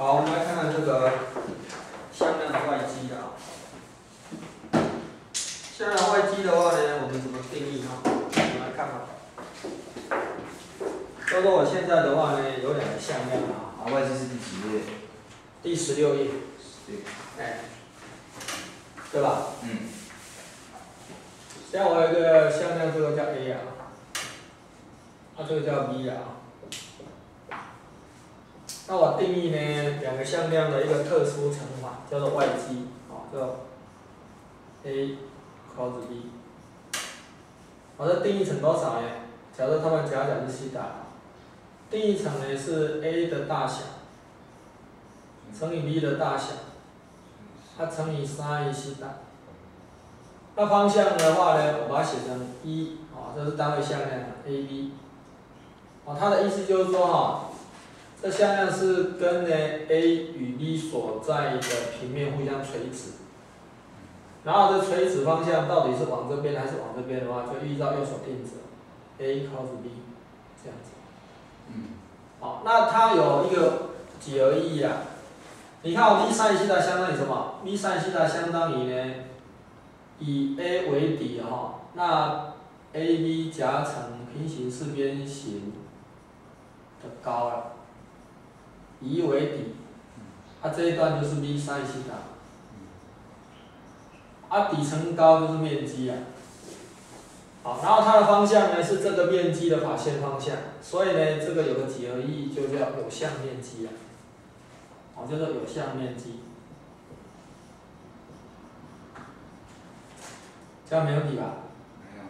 好，我们来看看这个向量的外积啊。向量外积的话呢，我们怎么定义它？我们来看看。就说我现在的话呢，有两个向量啊，啊，外积是第几页？第十六页，对，哎，对吧？嗯，像我有一个向量，这个叫 A 啊，啊，这个叫 B 啊。那我定义呢，两个向量的一个特殊乘法叫做外积，啊，叫 A cos B。我这定义成多少呢？假设它们夹角是西塔，定义成呢是 A 的大小乘以 B 的大小，它乘以 sin 西塔。那方向的话呢，我把它写成一，啊，这是单位向量 A B。啊，它的意思就是说哈，这向量是跟呢 A 与 B 所在的平面互相垂直。然后这垂直方向到底是往这边还是往这边的话，就依照右手定则，A cos B 这样子。嗯，好，那它有一个几何意义啊？你看我 B sin 西塔相当于什么？B sin 西塔相当于呢？以 A 为底哈，那 AB 夹成平行四边形的高了，以为底，啊这一段就是 B sin 西塔，啊底层高就是面积啊，好，然后它的方向呢是这个面积的法线方向，所以呢这个有个几何意义就叫有向面积啊，哦叫做有向面积。这样没问题吧？没有，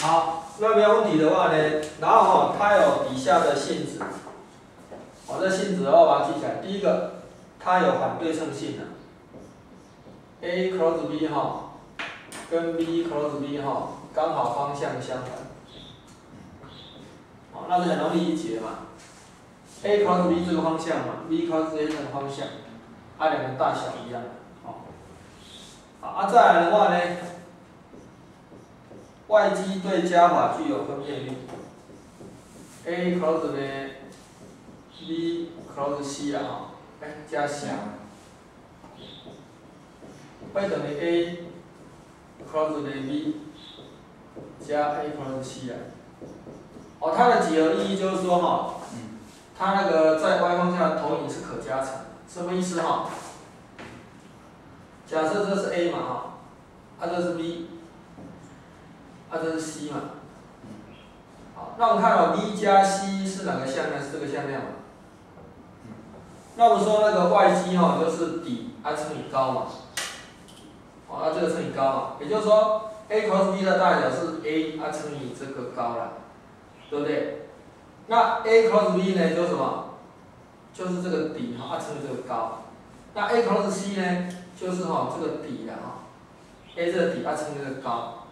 好，那没有问题的话呢，然后哦、它有以下的性质，好，这性质的话把它记起来。第一个，它有反对称性的，A cross B 哈、跟 B cross B 哈、刚好方向相反，好，那是很容易理解嘛。A cross B 这个方向嘛，B cross A 这个方向，它两个大小一样，好，好，啊再来的话呢？外积对加法具有分辨率，A cos 呢，B cos C 啊，哎加 C 啊，会等于 A cos 呢 B 加 A cos C 啊。哦，它的几何意义就是说哈，嗯，它那个在 y 方向的投影是可加成，什么意思哈？假设这是 A 嘛哈，啊这是 B。啊，这是 C 嘛？好，那我们看到 B 加 C 是哪个向量？是这个向量嘛？那我们说那个外积哈，就是底啊乘以高嘛。好，那这个乘以高嘛，也就是说 A cos B 的大小是 A 啊乘以这个高了，对不对？那 A cos B 呢，就是什么？就是这个底哈啊乘以这个高。那 A cos C 呢，就是哈这个底了哈，A 这个底啊乘以这个高。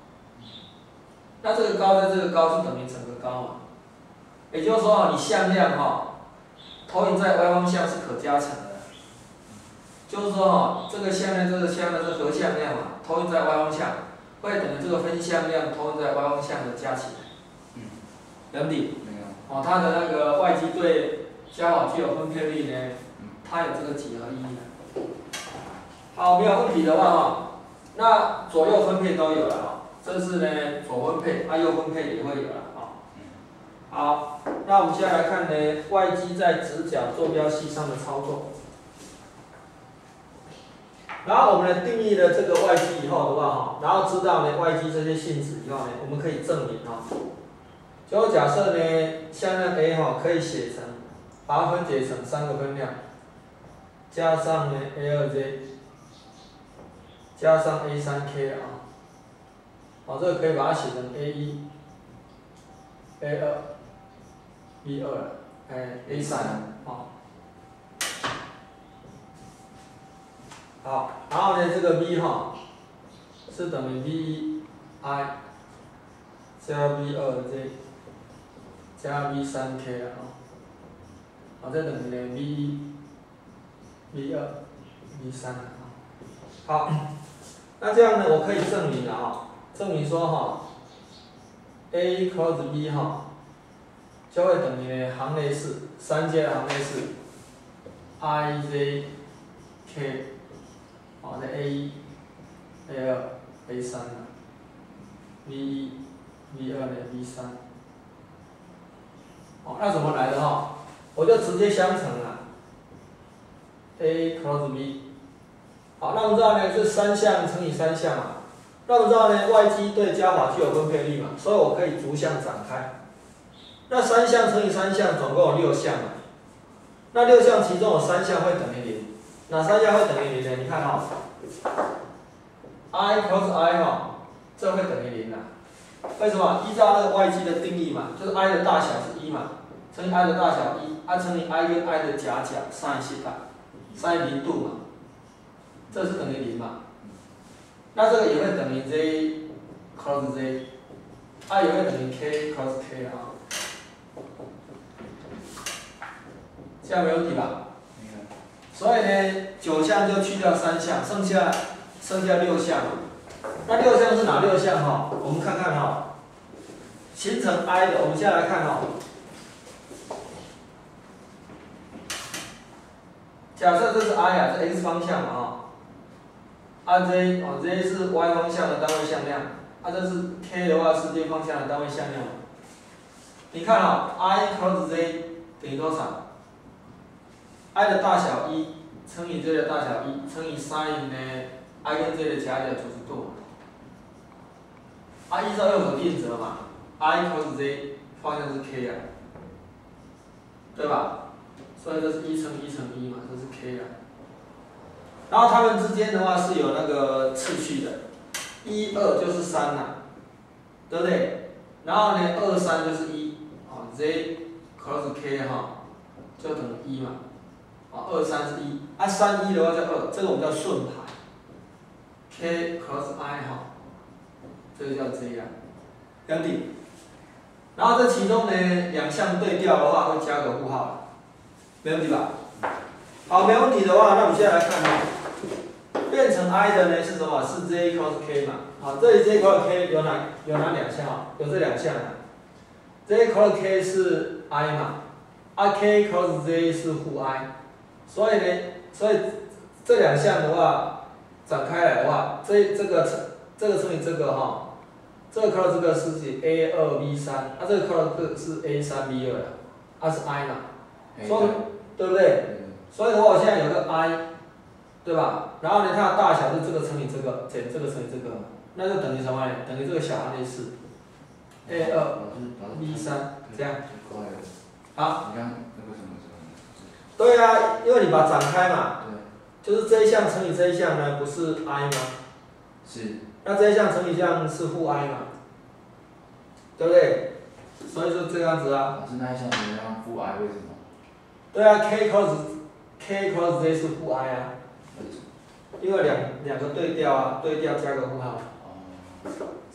那这个高跟这个高是等于整个高嘛？也就是说，你向量哈，投影在 y 方向是可加成的。就是说哈，这个向量这个向量是合向量嘛，投影在 y 方向，会等于这个分向量投影在 y 方向的加起来。嗯，等比？没有，哦，它的那个外积对加法具有分配率呢，它有这个几何意义的。好，没有问题的话哈，那左右分配都有了哈。这是呢左分配，啊右分配也会有了啊。好，那我们接下来看呢外积在直角坐标系上的操作。然后我们来定义了这个外积以后的话哈，然后知道呢外积这些性质以后呢，我们可以证明哈。就假设呢向量 A 哈可以写成，把它分解成三个分量，加上呢 A 二 Z，加上 A 三 K 啊。好，这个可以把它写成 A 一、A 二、B 二，哎，A 三，好，然后呢，这个 V 哈是等于 V 一 I 加 V 二 Z 加 V 三 K 啊，好，这等于呢 B 一、V 二、V 三啊，好，那这样呢，我可以证明了啊。证明说哈，A cos B 哈，就会等于行列式三阶行列式 i z k，好，那 a 一、a 二、a 三呢？v 一、v 二呢？v 三。哦，那怎么来的哈？我就直接相乘了，a cross b。好，那我们知道呢，是三项乘以三项嘛。那我们知道呢，y 积对加法具有分配力嘛，所以我可以逐项展开。那三项乘以三项总共有六项嘛。那六项其中有三项会等于零，哪三项会等于零呢？你看哈，i cos i 哈，这会等于零啊。为什么？依照那个 y 基的定义嘛，就是 i 的大小是一嘛，乘以 i 的大小一，啊乘以 i 跟 i 的夹角 sin 西塔，sin 零度嘛，这是等于零嘛。那这个也会等于 z cos z，i 也会等于 k cos k 啊。这样没问题吧？所以呢，九项就去掉三项，剩下剩下六项。那六项是哪六项哈？我们看看哈，形成 i 的，我们现在来看哈。假设这是 i 啊，是 x 方向嘛哈。啊 z 哦 z 是 y 方向的单位向量，啊这是 k 的话是 z 方向的单位向量。你看哈，i cos z 等于多少？i 的大小一乘以 z 的大小一乘以 sin 呢？i 跟 z 的夹角九十度。啊，依照右手定则嘛，i cos z 方向是 k 啊，对吧？所以这是一乘一乘一嘛，这是 k 啊。然后它们之间的话是有那个次序的，一二就是三呐，对不对？然后呢，二三就是一，啊，z cos k 哈，就等于一嘛。啊，二三是一，啊三一的话叫二，这个我们叫顺排，k cross i 哈，这个叫 z 啊，两底。然后这其中呢，两项对调的话会加个负号，没问题吧？好，没问题的话，那我们现在来看哈，变成 i 的呢是什么？是 z cross k 嘛？好，这里 z cross k 有哪有哪两项啊？有这两项啊，z cross k 是 i 嘛，啊 k cos z 是负 i。所以呢，所以这两项的话展开来的话，这这个乘这个乘以这个哈，这个靠这个是 a 二 b 三，啊这个靠这个是 a 三 b 二它是 i 嘛，所以对不对？所以的话我现在有个 i，对吧？然后呢它的大小是这个乘以这个减这个乘以这个，那就等于什么呢？等于这个小的类似 a 二 b 三这样。好。对啊，因为你把它展开嘛，就是这一项乘以这一项呢，不是 i 吗？是。那这一项乘以这样是负 i 嘛？对不对？所以说这样子啊。老师，那一项怎么样负 i？为什么？对啊，k cos k cos z 是负 i 啊。因为两两个对调啊，对调加个负号。哦。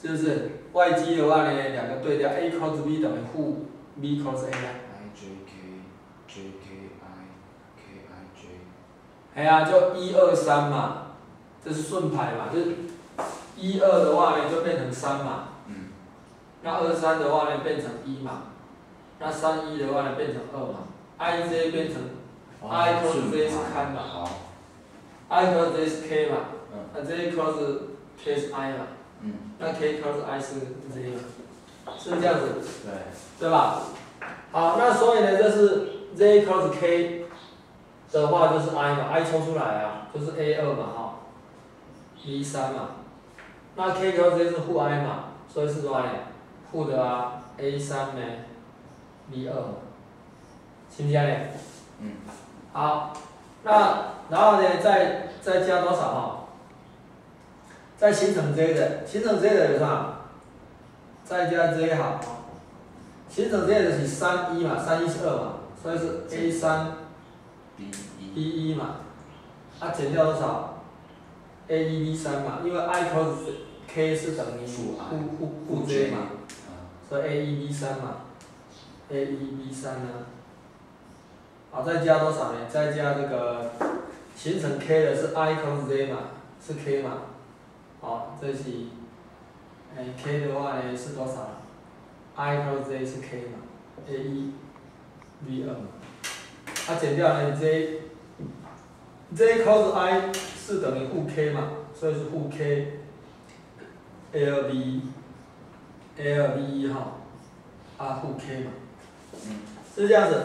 是不是？y 基的话呢，两个对调，a cos b 等于负 b cos a 啊。哎呀，就一二三嘛，这是顺排嘛，就是一二的话呢就变成三嘛，嗯。那二三的话呢变成一嘛，那三一的话呢变成二嘛，i z 变成 i cross z 是 k 嘛，i cross z 是 k 嘛，那 z cross k 是 i 嘛，那 k cross i 是 z 嘛，是这样子，对，对吧？好，那所以呢，这是 z cross k。的话就是 i 嘛，i 抽出来啊，就是 a 二嘛哈，b 三嘛，那 k cos z 是负 i 嘛，所以是多少呢？负的啊，a 三呢，b 二，听不听呢？嗯。好，那然后呢，再再加多少哈？再形成 z 的，形成 z 的有啥？再加 z 好，形成 z 的是三一嘛，三一是二嘛，所以是 a 三。B 一嘛，啊减掉多少？a 一 b 三嘛，因为 i cos k 是等于负负负 z 嘛，所以 a 一 b 三嘛，a 一 b 三呢，好再加多少呢？再加这个形成 k 的是 i cos z 嘛，是 k 嘛，好这是，哎 k 的话呢是多少？i cos z 是 k 嘛，a 一 b 二，啊减掉呢 z。z cos i 是等于负 k 嘛，所以是负 k l b l b 一哈啊负 k 嘛，嗯，是这样子。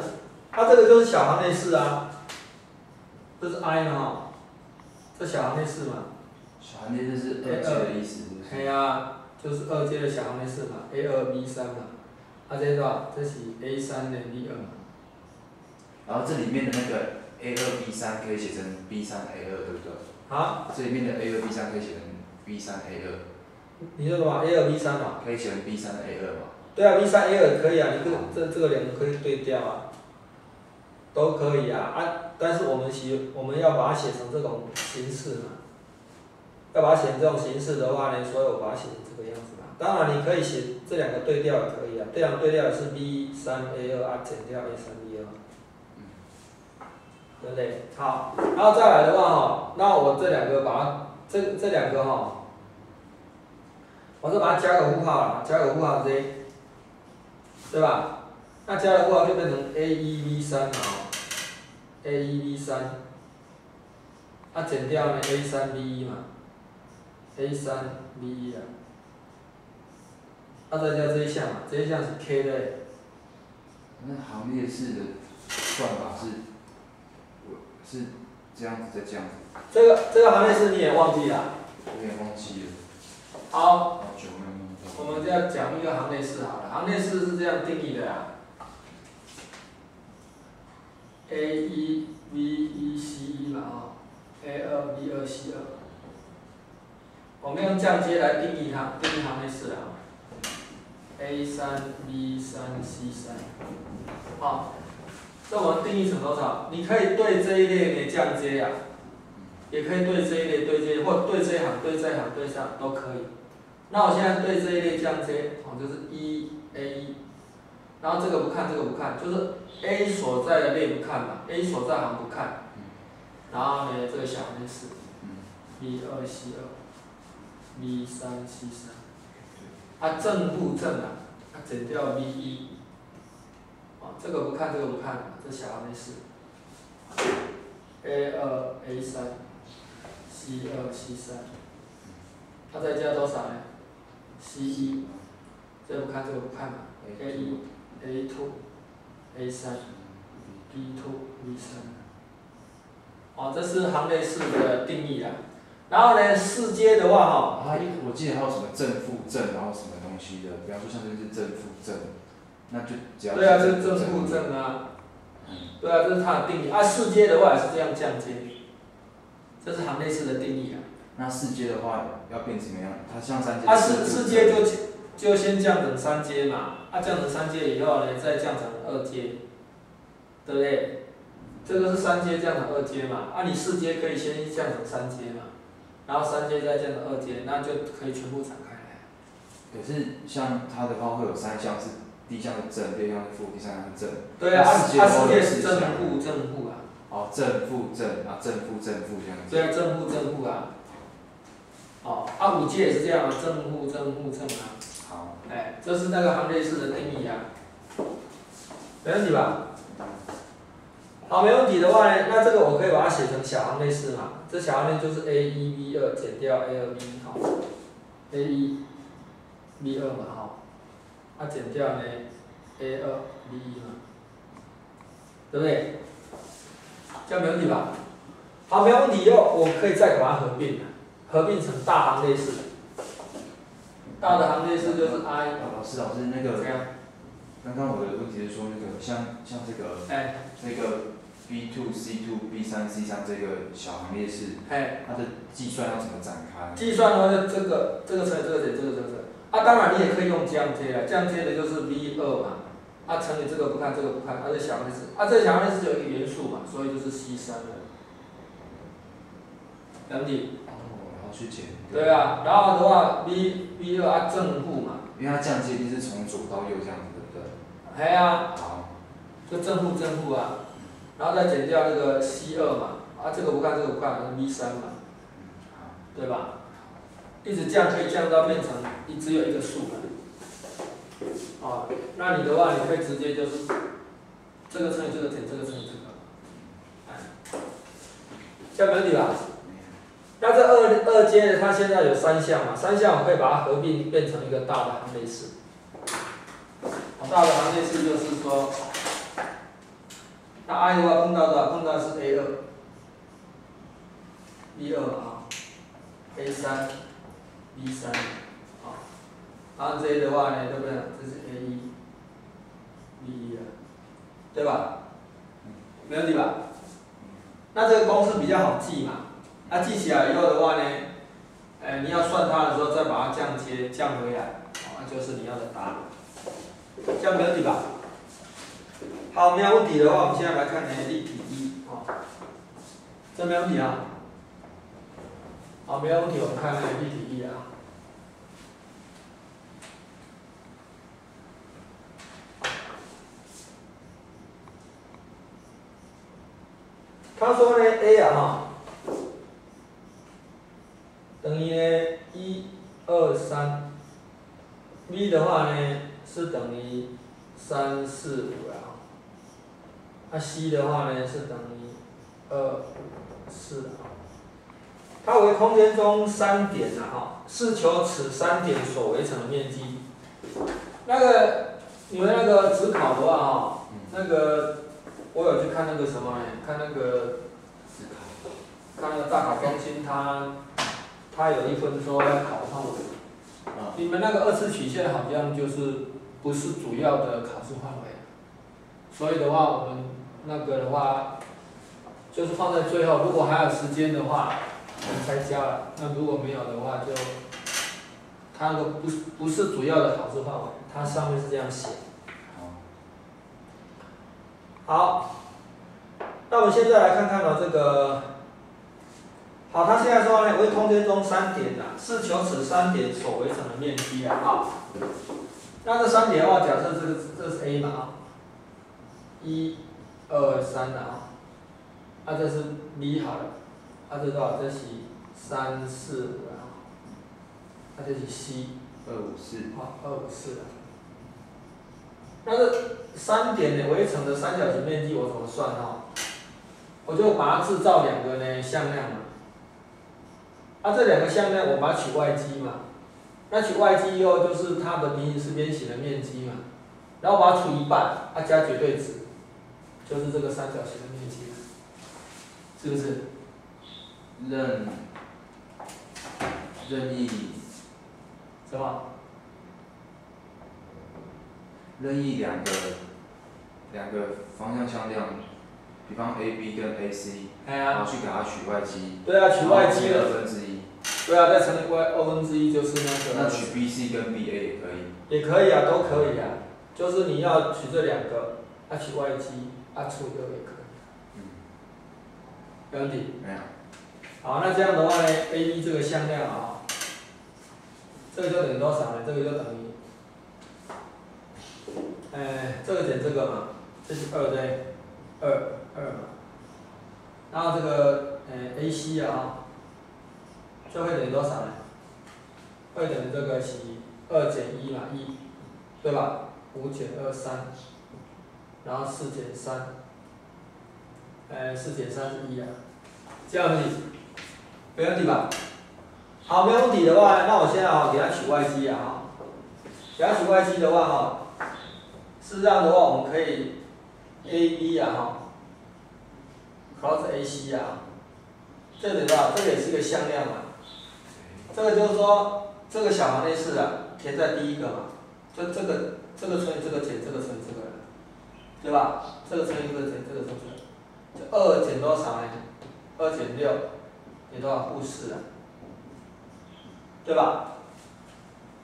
它这个就是小行内式啊，这是 i 嘛哈，这小行内式嘛，小行内式是二阶的意思，是不是？哎呀，就是二阶的小行内式嘛，a 二 b 三嘛，啊这是？这是 a 三等于 b 二嘛。然后这里面的那个 A 二 B 三可以写成 B 三 A 二，对不对？啊，这里面的 A 二 B 三可以写成 B 三 A 二，你说什么？a 二 b 三嘛？可以写成 B 三 A 二嘛？对啊，B 三 A 二可以啊，你这这这个两个可以对调啊，都可以啊啊，但是我们写我们要把它写成这种形式嘛，要把它写成这种形式的话呢，所以我把它写成这个样子嘛。当然你可以写这两个对调也可以啊，这两个对调也是 B 三 A 二啊减掉 A 三 B 二，对不对？好，然后再来的话哈，那我这两个把它这这两个哈，我就把它加个符号了，加个符号 Z。对吧？那加了符号就变成 a 一 v 三嘛，a 一 v 三，啊减掉呢 a 三 v 一嘛，a 三 v 一啊，啊再加这一项嘛，这一项是 k 的，那行列式的算法是，是这样子再这样子，这个这个行列式你也忘记了。有点忘记了，好，好久没有。我们就要讲一个行列式好了，行列式是这样定义的啊，a 一 v 一 c 一嘛啊，a 二 v 二 c 二，我们用降阶来定义它，定义行列式啊，a 三 v 三 c 三，好，这我们定义成多少？你可以对这一列的降阶呀、也可以对这一列对阶，或对这一行对这一行对上都可以。那我现在对这一列降阶，哦，就是一 A 一，然后这个不看，这个不看，就是 A 所在的列不看嘛，A 所在行不看，然后呢，这个小行列式嗯，B 二 C 二，B 三 C 三，啊正负正啊，啊减掉 B 一，啊这个不看，这个不看，这小行列式，A 二 A 三，C 二 C 三，它再加多少呢？C 一，这个不看，这个不看嘛，A 一 A two A 三 B two B 三，哦，这是行列式的定义啊。然后呢，四阶的话哈，啊，我记得还有什么正负正，然后什么东西的，比方说像这是正负正，那就只要对啊，这是正负正啊，嗯，对啊，这是它的定义啊。四阶的话也是这样降阶，这是行列式的定义啊。那四阶的话要变怎么样？它像三阶。啊，四四阶就就先降成三阶嘛，啊，降成三阶以后呢，再降成二阶，对不对？这个是三阶降成二阶嘛，啊，你四阶可以先降成三阶嘛，然后三阶再降成二阶，那就可以全部展开来。可是像它的话会有三项是第一项是正，第二项是负，第三项是正。对啊，啊那四阶啊的话有四阶是正四项负正负啊，哦，正负正啊，正负正负这样子。对啊，正负正负啊。哦，啊五阶也是这样啊，正负正负正啊。好，哎，这是那个行列式的定义啊，没问题吧？好，没问题的话呢，那这个我可以把它写成小行列式嘛，这小行列就是 A 一 B 二减掉 A 二 B 好，A 一 B 二嘛哈，啊减掉呢 A 二 B 一嘛，对不对？这样没问题吧？好，没问题以后，我可以再把它合并，合并成大行列式。大的行列式就是 I 老师老师那个这样，刚刚我的问题是说那个像像这个哎那个 B two C two B 三 C 三这个小行列式，哎，它的计算要怎么展开？计算的话就这个这个乘以这个减这个这个啊，当然你也可以用降阶啊，降阶的就是 V 二嘛，啊乘以这个不看这个不看，啊这小行列式，啊这小行列式就有一个元素嘛，所以就是 C 三了，了解？哦，然后去减。对。啊，然后的话 V V 二啊正负嘛，因为它降阶一定是从左到右这样子，对不对？哎呀，好，就正负正负啊，然后再减掉那个 C 二嘛，啊这个不看这个不看，那 V 三嘛，嗯，好，对吧？一直降可以降到变成一只有一个数了。哦，那你的话，你可以直接就是这个乘以这个减这个乘以这个，哎，这样没问题吧？那这二二阶的它现在有三项嘛，三项我可以把它合并变成一个大的行列式。大的行列式就是说，那 i 的话碰到的碰到是 a 二，b 二啊，a 三，b 三，好，然后 j 的话呢，对不对？这是 a 一，b 一啊，对吧？没问题吧？那这个公式比较好记嘛，那记起来以后的话呢，哎，你要算它的时候再把它降阶降回来，啊，就是你要的答案。这样没问题吧？好，没有问题的话，我们现在来看呢例题一啊，这没问题啊。好，没有问题，我们看例题一啊。他说呢，a 啊哈，等于呢一二三，b 的话呢是等于三四五啊，那 c 的话呢是等于二五四啊。它为空间中三点啊哈，是求此三点所围成的面积。那个你们那个只考的话哈，那个。我有去看那个什么？看那个，看那个大考中心，他他有一分说要考上。你们那个二次曲线好像就是不是主要的考试范围，所以的话，我们那个的话，就是放在最后。如果还有时间的话，我们才加了。那如果没有的话，就它那个不不是主要的考试范围，它上面是这样写。好，那我们现在来看看呢，这个，好，他现在说呢，为空间中三点呐，是求此三点所围成的面积啊，啊，那这三点的话，假设这个这是 A 嘛，啊，一、二、三的啊，那这是 B 好了，那这多少？这是三四五啊，那这是 C 二五四，好，二五四。那这三点的围成的三角形面积我怎么算哈？我就把它制造两个呢向量嘛。啊，这两个向量我把它取外积嘛。那取外积以后就是它的平行四边形的面积嘛。然后把它除一半，啊加绝对值，就是这个三角形的面积，是不是？任任意什么？任意两个两个方向向量，比方 A B 跟 A C，然后去给它取外积，对啊，取外积二分之一，对啊，再乘以外二分之一就是那个。那取 B C 跟 B A 也可以。也可以啊，都可以啊，就是你要取这两个，啊取外积，啊除以二也可以。嗯。没问题。没有。好，那这样的话呢，A B 这个向量啊，这个就等于多少呢？这个就等于。哎，这个减这个嘛，这是二对，二二嘛，然后这个哎 AC 啊，就会等于多少呢？会等于这个是二减一嘛，一，对吧？五减二三，然后四减三，哎四减三是一啊，这样子，没问题吧？好，没问题的话，那我现在啊给它取外积啊，给它取外积的话哈。是这样的话，我们可以 A B 啊哈，cross A C 啊，这里吧，这个也是一个向量嘛，这个就是说这个小行列式啊，填在第一个嘛，就这个这个乘以这个减这个乘以这个，对吧？这个乘以这个减这个乘以这个，就二减多少呢？二减六，减多少？负四啊，对吧？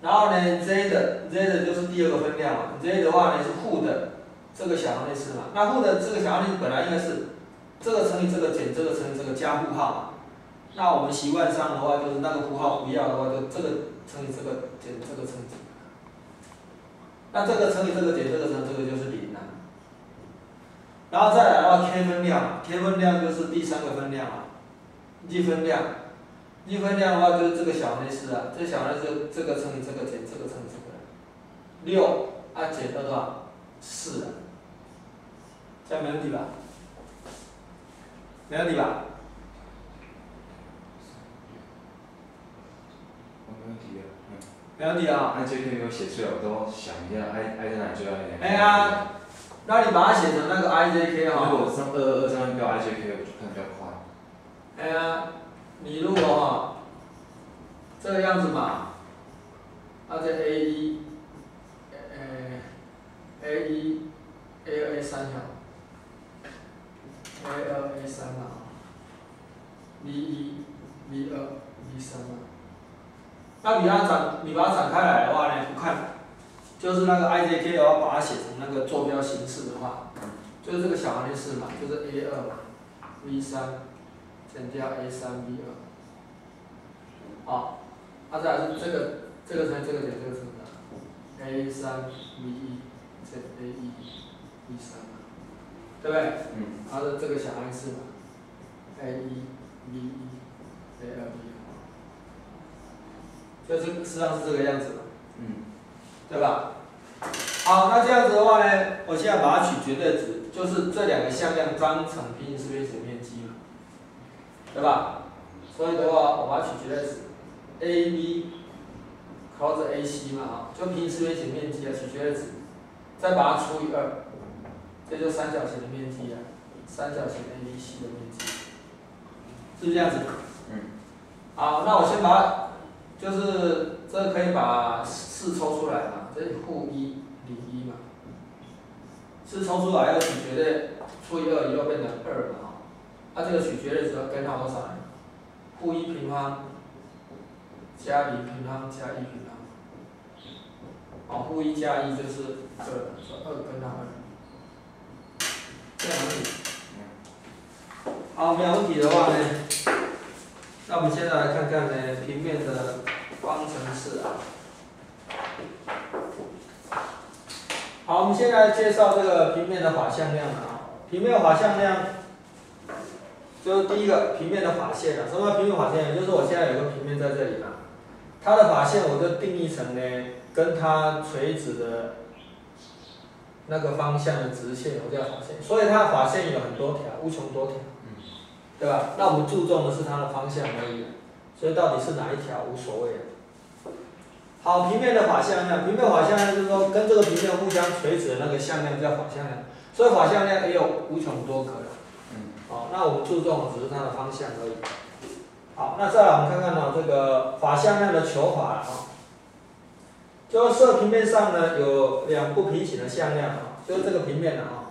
然后呢，z 的 z 的就是第二个分量嘛，z 的话呢是负的这个小行列式嘛，那负的这个小行列式本来应该是这个乘以这个减这个乘以这个加负号，那我们习惯上的话就是那个负号不要的话就这个乘以这个减这个乘以，那这个乘以这个减这个乘这个就是零了，然后再来的话 k 分量，k 分量就是第三个分量啊，d 分量。一分量的话就是这个小黑丝啊，这、小内是这个乘以这个减这个乘以这个，六啊减掉多少？四、啊，这样没问题吧？没问题吧？没问题啊，没问题啊。那这篇没有写出来，我都想一下，i i 在哪最要点？哎呀。那你把它写成那个 I J K 哈。如果上二二二标 I J K，我就看比较快。哎呀。你如果哈，这个样子嘛，那这 A 一，呃，A 一，A 二 A 三条，A 二 A 三嘛，B 一，B 二，B 三嘛。那你要展，你把它展开来的话呢，不看，就是那个 I J K 的话，把它写成那个坐标形式的话，就是这个小行列式嘛，就是 A 二嘛，V 三减掉 A 三 B 二，好，啊再来是这个这个乘这个减这个乘的，A 三 b 一减 A 一 B 三嘛，对不对？嗯。它的这个小行列式嘛，A 一 b 一 A 二 B 二。就是实际上是这个样子，嗯，对吧？好，那这样子的话呢，我现在把它取绝对值，就是这两个向量张成平行四边形对吧？所以的话，我把它取绝对值，a b cos a c 嘛，哈，就平行四边形面积啊，取绝对值，再把它除以二，这就三角形的面积啊，三角形 a b c 的面积，是不是这样子？嗯。好，那我先把。就是这可以把四抽出来嘛，这负一零一嘛，四抽出来要取绝对除以二以后变成二嘛，那这个取绝对值要根号多少呢？负一平方加零平方加一平方，好，负一加一就是二，说二根号二，这样问题。好，没有问题的话呢？那我们现在来看看呢，平面的方程式啊。好，我们现在介绍这个平面的法向量啊。平面法向量就是第一个平面的法线啊。什么叫平面法线？也就是我现在有个平面在这里嘛，它的法线我就定义成呢，跟它垂直的那个方向的直线，我叫法线。所以它的法线有很多条，无穷多条。对吧？那我们注重的是它的方向而已，所以到底是哪一条无所谓。好，平面的法向量，平面法向量就是说跟这个平面互相垂直的那个向量叫法向量，所以法向量也有无穷多个。嗯。好，那我们注重的只是它的方向而已。好，那再来我们看看呢，这个法向量的求法啊，就设平面上呢有两不平行的向量啊，就是这个平面的啊，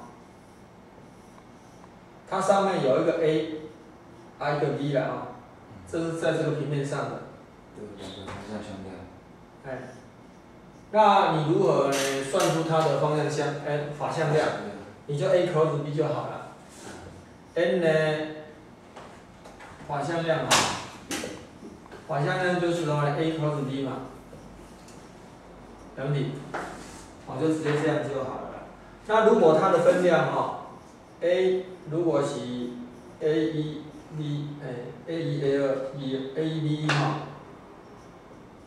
它上面有一个 A。i 一个 b 了啊，这是在这个平面上的。对，两个方向向量。哎，那你如何呢？算出它的方向向哎法向量？你就 a cos b 就好了。N 呢？法向量啊，法向量就是什么 a cos b 嘛。没问题，我就直接这样就好了。那如果它的分量哈，a 如果是 a 一。b 哎，a 一 a 二 b a 一 b 一哈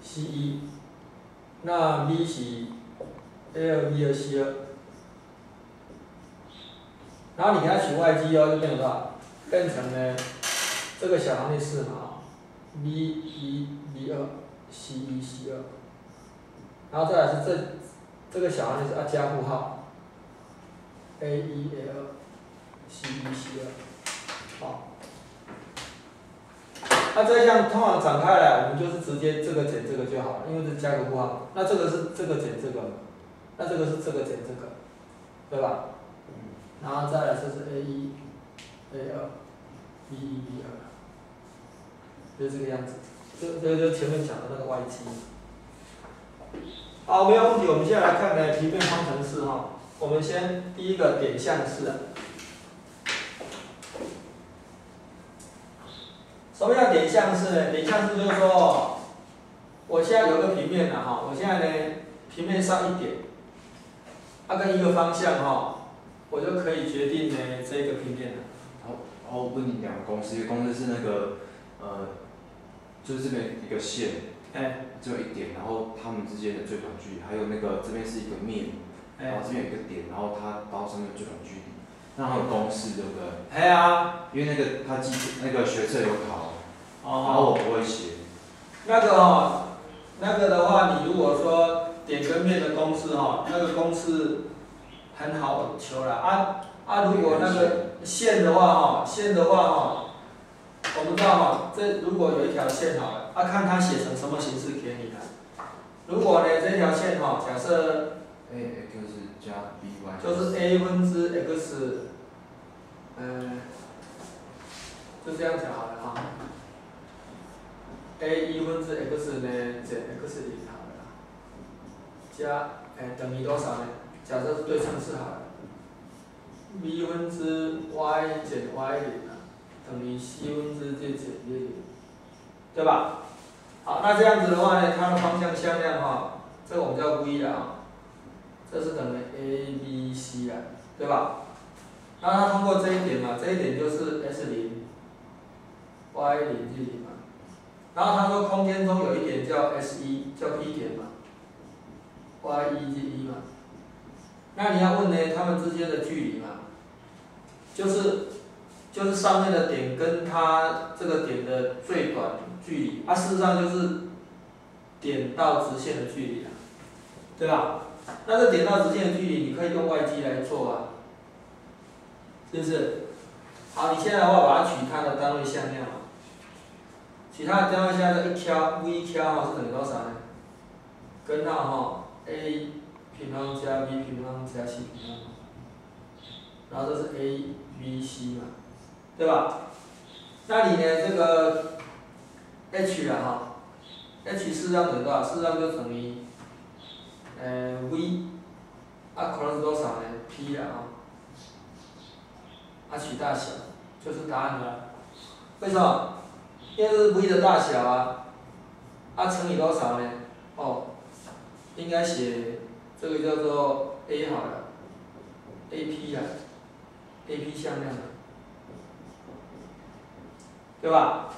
，c 一，那 b 是 a 二 b 二 c 二，然后你给它取外积哦，就变成多少？变成呢，这个小行列式嘛，v 一 V 二 c 一 c 二，然后再来是这这个小行列式啊加负号，a 一 a 二 c 一 c 二，好。那这项通常展开来，我们就是直接这个减这个就好了，因为是加个负号。那这个是这个减这个，那这个是这个减这个，对吧？然后再来这是 a 一，a 二，b 一，b 二，就这个样子。这这就前面讲的那个外积。好，没有问题。我们现在来看呢，平面方程式哈。我们先第一个点向式。什么叫点向式呢？点向式就是说，我现在有个平面了哈，我现在呢平面上一点，它跟一个方向哈，我就可以决定呢这个平面了。然后，然后问你两个公式，一个公式是那个呃，就是这边一个线，哎，只有一点，然后它们之间的最短距离，还有那个这边是一个面，然后这边有一个点，然后它到上面最短距离。那还有公式对不对？哎呀，因为那个他记那个学测有考，哦，然后我不会写。那个哦，那个的话，你如果说点跟面的公式哈，那个公式很好求了啊啊！如果那个线的话哈，线的话哈，我们知道哈，这如果有一条线好了，啊看它写成什么形式给你的。如果呢这条线哈，假设 a x 加 b y 就是 a 分之 x，嗯，就这样讲好了哈。a 一分之 x 呢减 x 零好了，加哎等于多少呢？假设是对称式好了，V 分之 y 减 y 零啊，等于 c 分之 z 减 z 零，对吧？好，那这样子的话呢，它的方向向量哈，这个我们叫 v 的啊，这是等于 a b c 啊，对吧？那它通过这一点嘛，这一点就是 s 零，y 零 z 零嘛。然后他说空间中有一点叫 S 一，叫 P 点嘛，Y 一 Z 一嘛。那你要问呢，它们之间的距离嘛，就是就是上面的点跟它这个点的最短距离，啊，事实上就是点到直线的距离啊，对吧？那这点到直线的距离，你可以用外积来做啊，是不是？好，你现在的话把它取它的单位向量。其他的单位向量一 q v q 哈是等于多少呢？根号哈 a 平方加 b 平方加 c 平方，然后这是 a b c 嘛，对吧？那里呢这个 h 啊哈，h 事实上等于多少？事实上就等于，呃 v，啊可能是多少呢？p 啊，啊取大小就是答案了，为什么？因为是 v 的大小啊，啊乘以多少呢？哦，应该写这个叫做 a 好了，a_p 啊，a_p 向量，对吧？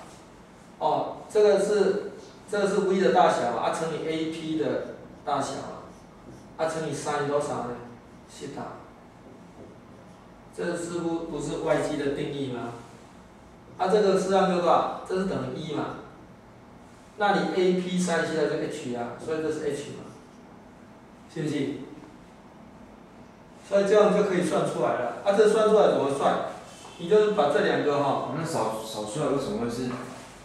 哦，这个是这个是 v 的大小啊，乘以 a_p 的大小啊，啊乘以 sin 多少呢？西塔，这似乎不是外积的定义吗？啊，这个实际上就多少？这是等于一嘛？那你 a p 三现在就 h 啊，所以这是 h 嘛？信不信？所以这样就可以算出来了。啊，这算出来怎么算？你就是把这两个哈。那扫扫出来为什么会是？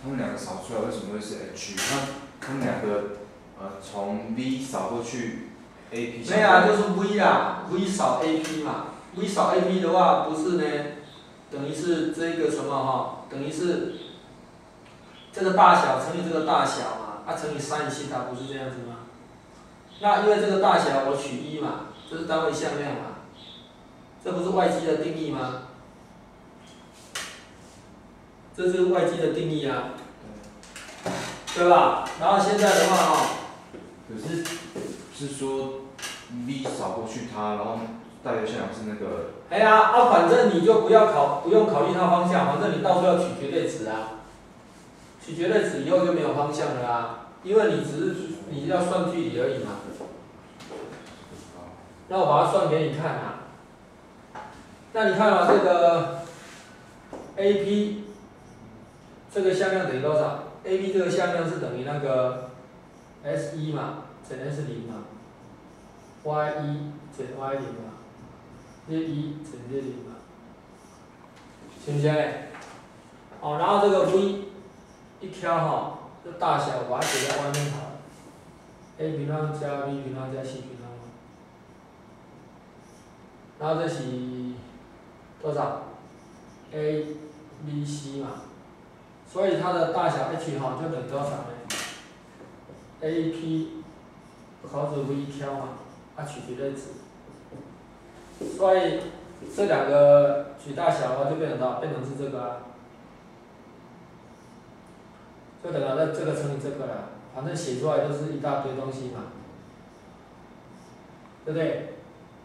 他们两个扫出来为什么会是 h？那他们两个呃从 v 扫过去 a p。没有啊，就是 v 啊，v 扫 a p 嘛。v 扫 a p 的话，不是呢？等于是这个什么哈？等于是这个大小乘以这个大小嘛，啊乘以 sin 西塔不是这样子吗？那因为这个大小我取一嘛，这是单位向量嘛，这不是外积的定义吗？这是外积的定义啊，对吧？然后现在的话哦，可是是说 v 扫过去它，然后。大约向量是那个。哎呀，啊，反正你就不要考，不用考虑它方向，反正你到时候要取绝对值啊。取绝对值以后就没有方向了啊，因为你只是你要算距离而已嘛。那我把它算给你看啊。那你看啊，这个 A P 这个向量等于多少？A P 这个向量是等于那个 S 一嘛，乘 S 零嘛，Y 一乘 Y 零嘛。这一乘这零嘛，行不行？好，然后这个 v 一挑哈，这大小把它写在外面好了，a 平方加 b 平方加 c 平方嘛，然后这是多少？a b c 嘛，所以它的大小 h 哈就等于多少呢？a p 考子 v 挑嘛，啊取绝对值。所以这两个取大小的话，就变成多少？变成是这个啊，就等于这这个乘以这个了。反正写出来都是一大堆东西嘛，对不对？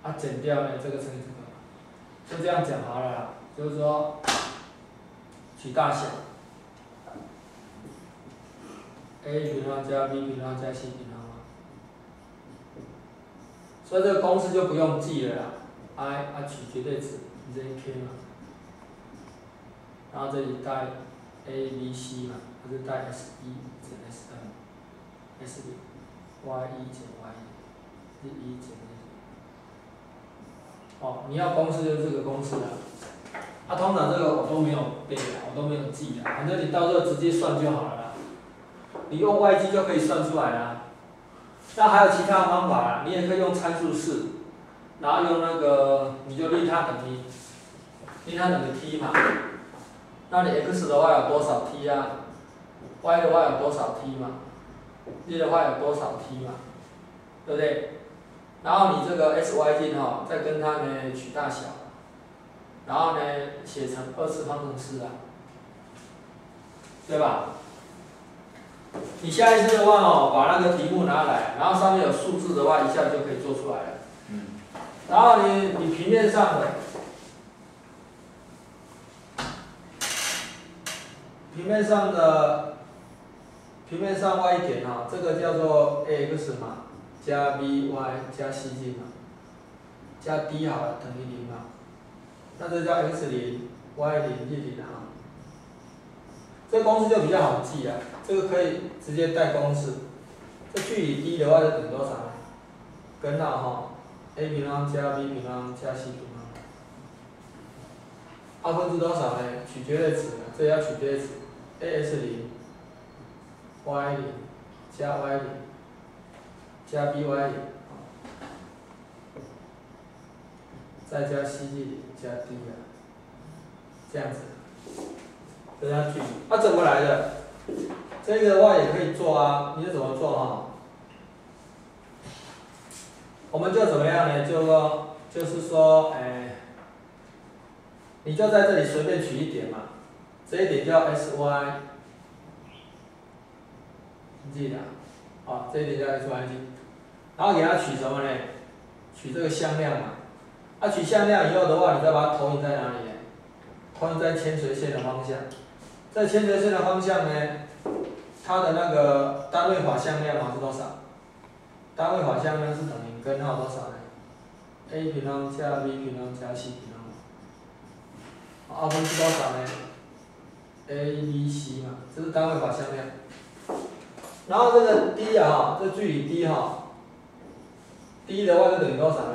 啊，减掉呢，这个乘以这个，就这样讲好了。就是说，取大小，a 平方加 b 平方加 c 平方嘛。所以这个公式就不用记了啦。i 啊取绝对值，zk 嘛，然后这里带 a b c 嘛，它是带 s 一减 s 顶 y 一减 y 一，一减一。哦，你要公式就是这个公式啊。啊，通常这个我都没有背啊，我都没有记啊，反正你到时候直接算就好了啦。你用 y 机就可以算出来啦。那还有其他方法啊，你也可以用参数式，然后用那个，你就令它等于，令它等于 t 嘛。那你 x 的话有多少 t 啊？y 的话有多少 t 嘛？z 的话有多少 t 嘛？对不对？然后你这个 s y 镜哈，再跟它呢取大小，然后呢写成二次方程式啊，对吧？你下一次的话哦，把那个题目拿来，然后上面有数字的话，一下就可以做出来了。嗯。然后你你平面上的，平面上的，平面上 y 点哈，这个叫做 ax 嘛，加 b y 加 c 镜嘛，加 d 好了等于零嘛，那这叫 x 零 y 零 z 零哈。这公式就比较好记啊，这个可以直接带公式。这距离 d 的话就等于多少？根号哈，a 平方加 b 平方加 c 平方。二分之多少呢？取绝对值，这要取决于值，a_x 零，y 零加 y 零加 by 零，再加 c 零加 d 啊，这样子。这样去，啊怎么来的？这个的话也可以做啊，你是怎么做哈？我们就怎么样呢？就说，就是说，哎，你就在这里随便取一点嘛，这一点叫 s y 记得，好，这一点叫 S Y 然后给它取什么呢？取这个向量嘛，啊取向量以后的话，你再把它投影在哪里？投影在铅垂线的方向。在铅垂线的方向呢，它的那个单位法向量嘛是多少？单位法向量是等于根号多少呢？a 平方加 b 平方加 c 平方。二分之多少呢？a b c 嘛，这是单位法向量。然后这个 d 啊，这距离 d 哈，d 的话就等于多少呢？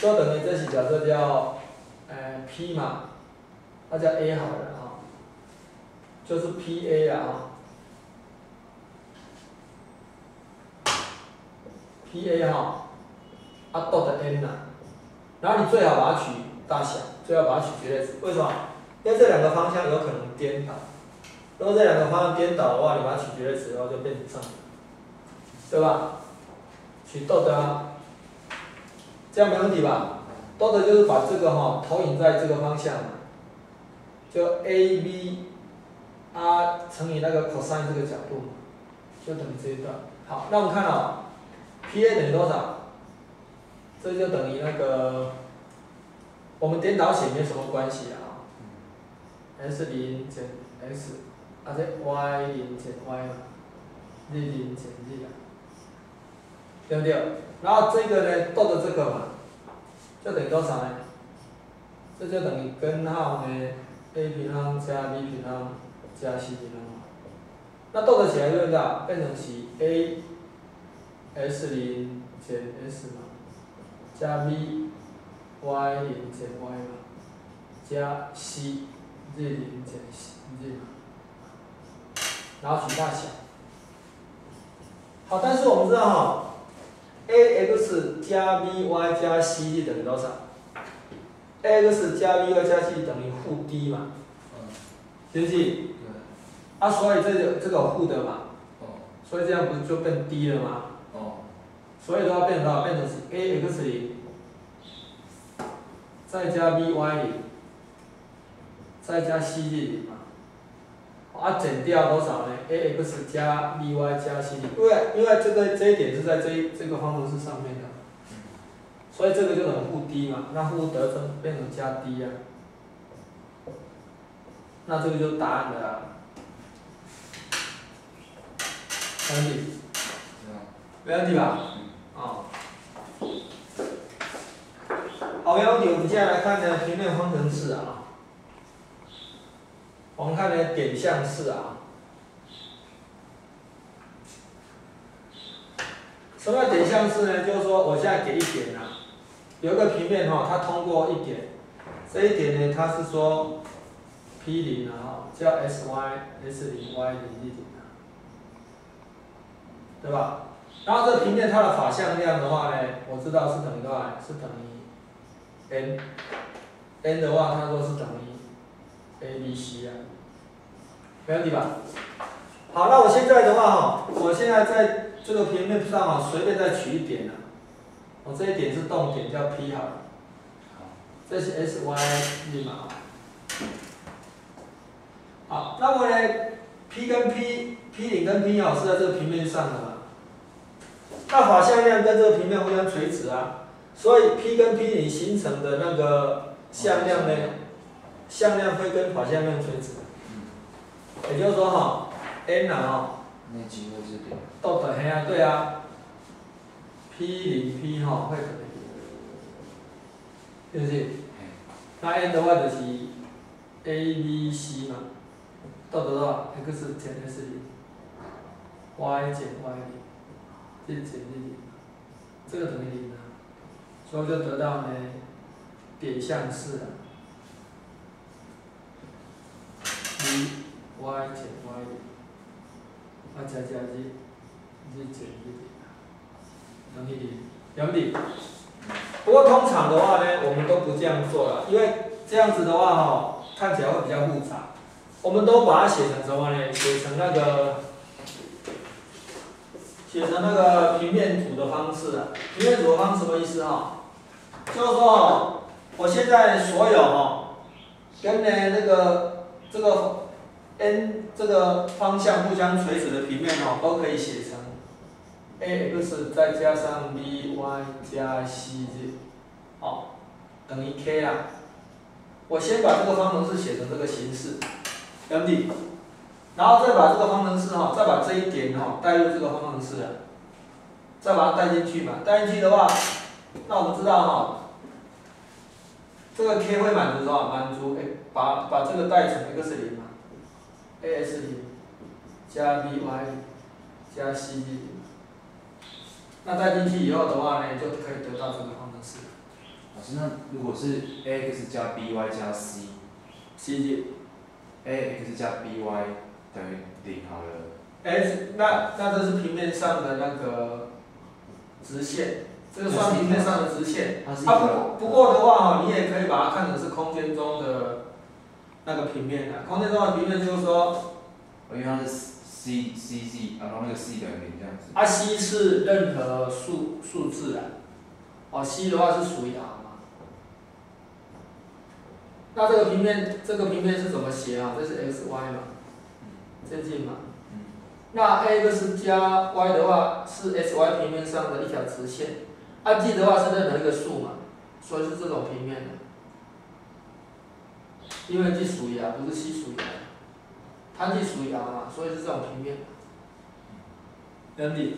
就等于这些假设叫，呃 p 嘛，那叫 a 好了。就是 P A 啊，P A 哈，啊 dot N 呐，然后你最好把它取大小，最好把它取绝对值，为什么？因为这两个方向有可能颠倒，如果这两个方向颠倒的话，你把它取绝对值的话就变成正，对吧？取 dot 啊，这样没问题吧？dot 就是把这个哈投影在这个方向，就 A B。r，乘以那个 cosine 这个角度，就等于这一段。好，那我们看哦，P A 等于多少？这就等于那个，我们颠倒写没什么关系啊。S 零减 S 啊这 y 零减 y 嘛，z 零减 z 啊，对不对？然后这个呢，逗的这个嘛，就等于多少呢？这就等于根号呢，a 平方加 b 平方。加 c 平方，那逗得起来对不对？变成是 a s 零减 s 嘛，加 b y 零减 y 嘛，加 c z 零减 z 嘛，然后取大小。好，但是我们知道哈，a x 加 b y 加 c 等于多少？a x 加 b y 加 c 等于负 d 嘛，是不是？啊，所以这个这个负的嘛，所以这样不是就变低了吗？所以的话变多少？变成是 a x 零，再加 b y 零，再加 c 零嘛。啊，减掉多少呢？a x 加 b y 加 c，因为因为这个这一点是在这这个方程式上面的，所以这个就等于负 d 嘛，那负得分变成加 d 啊，那这个就是答案的啦。没问题，没问题吧？啊，好，没问题。我们接下来看呢平面方程式啊，我们看呢点向式啊。什么叫点相式呢？就是说我现在给一点啊，有一个平面哈，它通过一点，这一点呢，它是说 P 零啊，叫 S Y S 零 Y 零一点啊，对吧？然后这平面它的法向量的话呢，我知道是等于多少？是等于 n，n 的话它说是等于 a b c 啊，没问题吧？好，那我现在的话哈，我现在在这个平面上啊，随便再取一点啊，我这一点是动点，叫 P 好了，这是 S Y 密码。好，那么呢，P 跟 P，P 零跟 P 哦是在这个平面上的嘛？那法向量跟这个平面互相垂直啊，所以 P 跟 P 零形成的那个向量呢，向量会跟法向量垂直。也就是说哈，n 啊哈。那几乎是点。都等于啊，对啊。P 零 P 哈会等于，是不是？那 n 的话就是 A B C 嘛，到多少？x 减 S 零，y 减 Y 零。这减这零，这个等于零啊，所以就得到呢点相式啊，一 y 减 y 零，啊加加一，一减一零，等于零，两点。不过通常的话呢，我们都不这样做了，因为这样子的话哈，看起来会比较复杂。我们都把它写成什么呢？写成那个。写成那个平面图的方式啊，平面图的方式什么意思哈？就是说，我现在所有哈，跟呢那个这个 n 这个方向互相垂直的平面哦，都可以写成 ax 再加上 by 加 cz，哦，等于 k 啦。我先把这个方程式写成这个形式，MD。然后再把这个方程式哈，再把这一点哈带入这个方程式，再把它带进去嘛。带进去的话，那我们知道哈，这个 k 会满足多少？满足哎，把把这个带成 x 零嘛，as 零加 by 加 c 零。那带进去以后的话呢，就可以得到这个方程式。老师，那如果是 ax 加 by 加 c，c 零，ax 加 by。等于零好了。哎，那那这是平面上的那个直线，这个算平面上的直线。它不不过的话哈，你也可以把它看成是空间中的那个平面的。空间中的平面就是说，我因为它是 c c z，然后那个 c 等于零这样子。啊，c 是任何数数字啊，哦，c 的话是属于 r 嘛。那这个平面这个平面是怎么写啊？这是 x y 嘛。接近嘛？那 x 加 y 的话是 x y 平面上的一条直线，啊 g 的话是任何一个数嘛，所以是这种平面的。因为 g 属于 r，不是西属于 r，它既属于 r 嘛，所以是这种平面。Andy。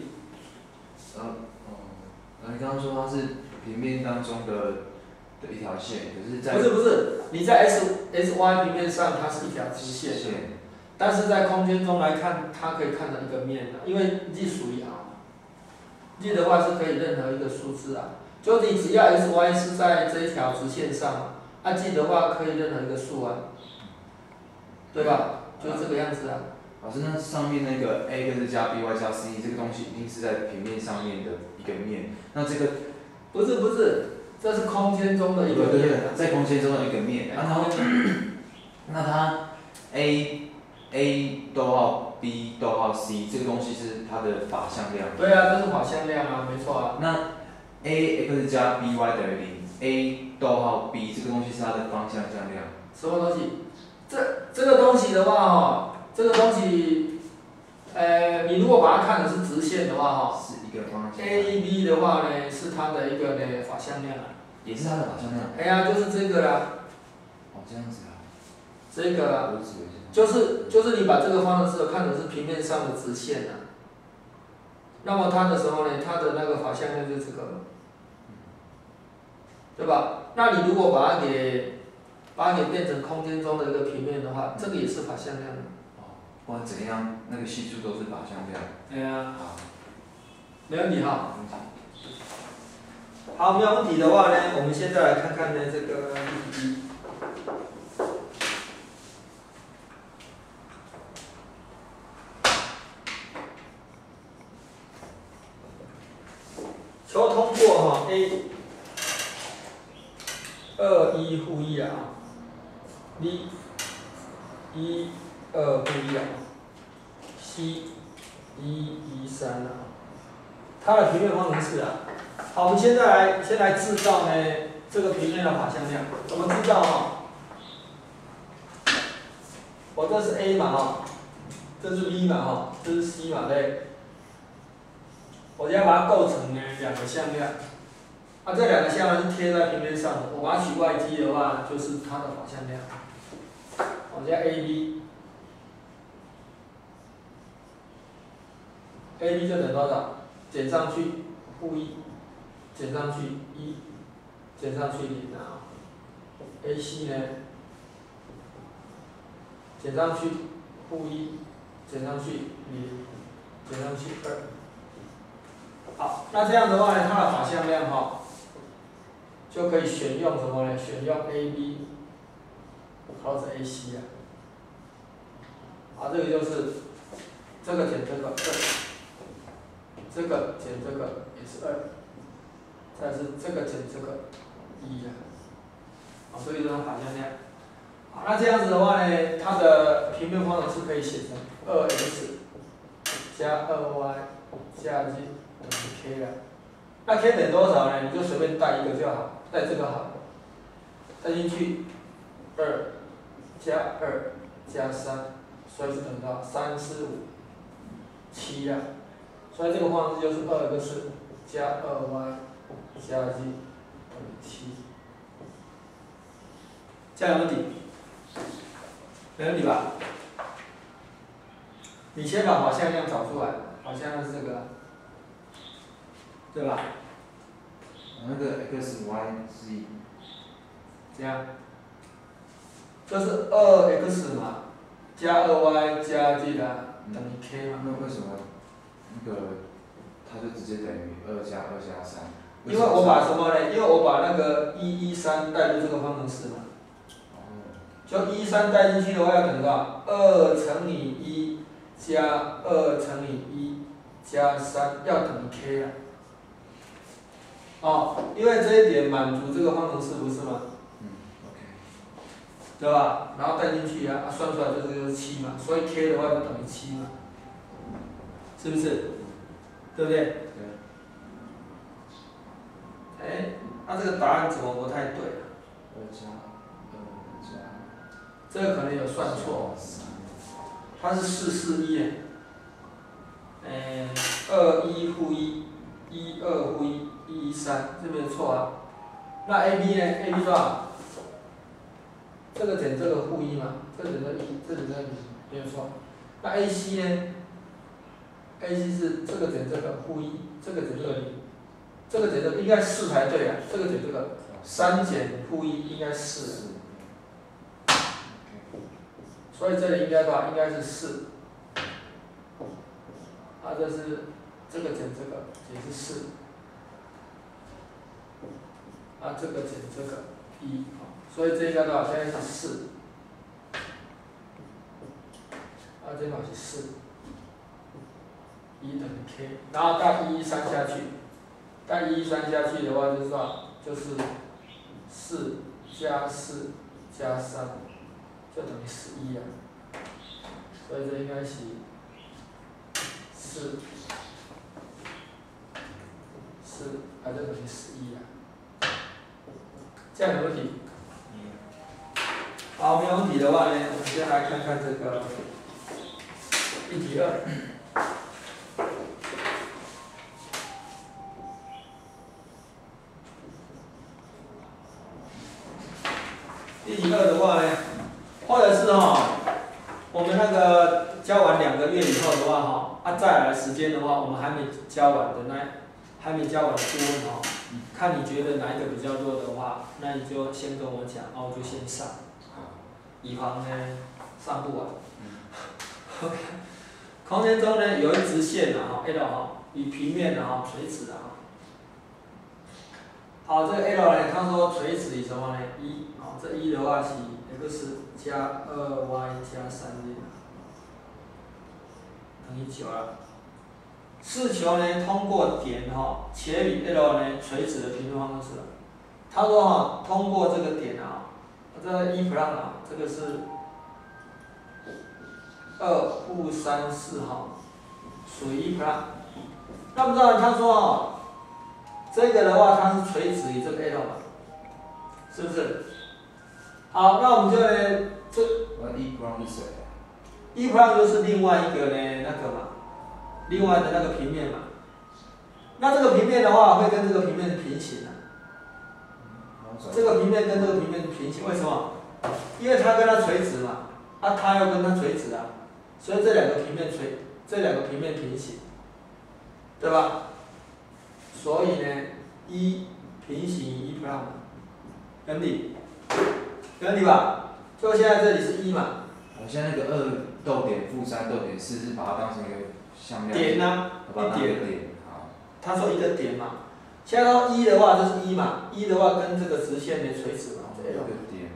呃，哦，那你刚刚说它是平面当中的的一条线，可是在。不是不是，你在 s s y 平面上它是一条直线。但是在空间中来看，它可以看到一个面的，因为 g 属于 r，g 的话是可以任何一个数字啊，就你只要 S Y 是在这一条直线上，啊 g 的话可以任何一个数啊，对吧？就是这个样子啊。老师，那上面那个 a 跟是加 b y 加 c 这个东西一定是在平面上面的一个面，那这个不是不是，这是空间中的一个面，对对在空间中的一个面，然后那它 a a 逗号 b 逗号 c 这个东西是它的法向量。对啊，这是法向量啊，没错啊。那 a x 加 b y 等于零，a 逗号 b 这个东西是它的方向向量。什么东西？这这个东西的话哈，这个东西，呃，你如果把它看的是直线的话哈，是一个方向。a b 的话呢，是它的一个呢法向量啊。也是它的法向量。哎呀，就是这个啦。哦，这样子啊。这个。就是就是你把这个方程式看成是平面上的直线啊，那么它的时候呢，它的那个法向量就是这个，对吧？那你如果把它给把它给变成空间中的一个平面的话，这个也是法向量。哦，不管怎样，那个系数都是法向量。对啊。没问题哈。好，没有问题的话呢，我们现在来看看呢这个例题一。求通过哈 A 二一负一啊，B 一二负一啊，C 一一三啊，它是啊。好，我们现在来先来制造呢这个平面的法向量，怎么制造哈？我这是 A 嘛哈，这是 B 嘛哈，这是 C 嘛对。我先把它构成呢两个向量，啊这两个向量是贴在平面上的，我把它取外积的话就是它的法向量。我加 AB，AB 就等于多少？减上去负一，减上去一，减上去零啊。AC 呢？减上去负一，减上去零，减上去二。好，那这样的话呢，它的法向量哈，就可以选用什么呢？选用 AB，或者 AC 啊。啊，这个就是这个减这个，这个减这个是二，再是这个减这个一呀。啊，所以这种法向量。好，那这样子的话呢，它的平面方程式可以写成二 x 加二 y 加 z。k 了，那 k 等于多少呢？你就随便带一个就好，带这个好，带进去，二加二加三，所以是等到三四五七呀，所以这个方程就是二 x 加二 y 加 z 等于七，这样有问题？没问题吧？你先把好向量找出来，好向量是这个。对吧？那个 x y z，这样，这是二 x 嘛，加二 y 加 z 的等于 k 嘛。那为什么那个它就直接等于二加二加三？因为我把什么呢？因为我把那个一一三带入这个方程式嘛。哦。就一三带进去的话要等于多少？二乘以一加二乘以一加三要等于 k 啊。哦，因为这一点满足这个方程式不是吗？嗯，OK，对吧？然后带进去啊，算出来就是就是七嘛，所以 k 的话就等于七嘛，是不是？对不对？对。哎，那这个答案怎么不太对？二加二加，这个可能有算错，它是四四一，哎，二一负一，一二负一。一一三，这没有错啊。那 A B 呢？A B 多少？这个减这个负一嘛，这个减这一，这个减这一，没有错。那 A C 呢？A C 是这个减这个负一，这个减这个零，这个减这个应该四才对啊。这个减这个三减负一应该四。所以这里应该多少？应该是四。啊，这是这个减这个也是四。啊，这个减这个一，所以这应该多少？现在是四，啊，这个是四，一等于 k，然后带一一三下去，带一一三下去的话就是多少？就是四加四加三，就等于十一啊，所以这应该是四，四，啊，就等于十一啊。这样有问题？好，没有问题的话呢，我们先来看看这个例题二。例题二的话呢，或者是哈，我们那个教完两个月以后的话哈，啊再来时间的话，我们还没教完的那，还没教完的部分哈。看你觉得哪一个比较多的话，那你就先跟我讲，哦，我就先上，以防呢上不完。OK，空间中呢有一直线啊，哈，L 哈，与平面的哈垂直的哈。好，这个 L 呢，他说垂直于什么呢？一，哦，这一的话是 x 加二 y 加三 z 等于九了。是求呢通过点哈，且与 L 呢垂直的平面方程式。他说哈，通过这个点啊，这一 p r i 啊，这个是二负三四哈，属于一 prime。那么这他说啊，这个的话它是垂直于这个 L 嘛，是不是？好，那我们就呢这。我一 prime 是谁啊？一 prime 就是另外一个呢那个嘛。另外的那个平面嘛，那这个平面的话会跟这个平面平行的，这个平面跟这个平面平行，为什么？因为它跟它垂直嘛，啊，它要跟它垂直啊，所以这两个平面垂，这两个平面平行，对吧？所以呢，一平行一 prime，跟你，跟你吧，就现在这里是一嘛。我现在那个二逗点负三逗点四是把它当成一个向量。点呢？一点。好。他说一个点嘛。现在说一的话就是一嘛，一的话跟这个直线的垂直嘛，这个点。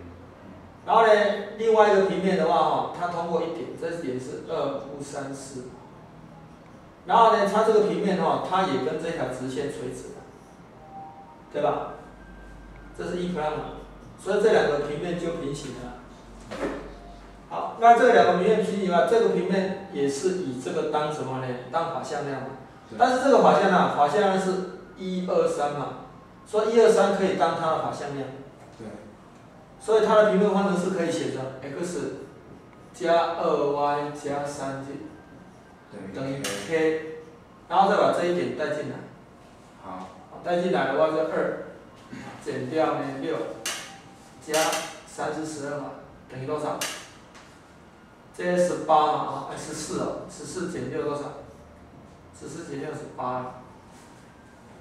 然后呢，另外一个平面的话哈，它通过一点，这点是二负三四。然后呢，它这个平面哈，它也跟这条直线垂直的，对吧？这是一 prime，所以这两个平面就平行了。好，那这两个平面平行啊，这个平面也是以这个当什么呢？当法向量嘛。但是这个法向量，法向量是一二三嘛，所以一二三可以当它的法向量。对。所以它的平面方程式可以写成 x 加二 y 加三 z 等于 k，然后再把这一点带进来。好。带进来的话就二减掉呢六加三是十二嘛，等于多少？这是八嘛啊，十四哦，十四减六多少？十四减六是八，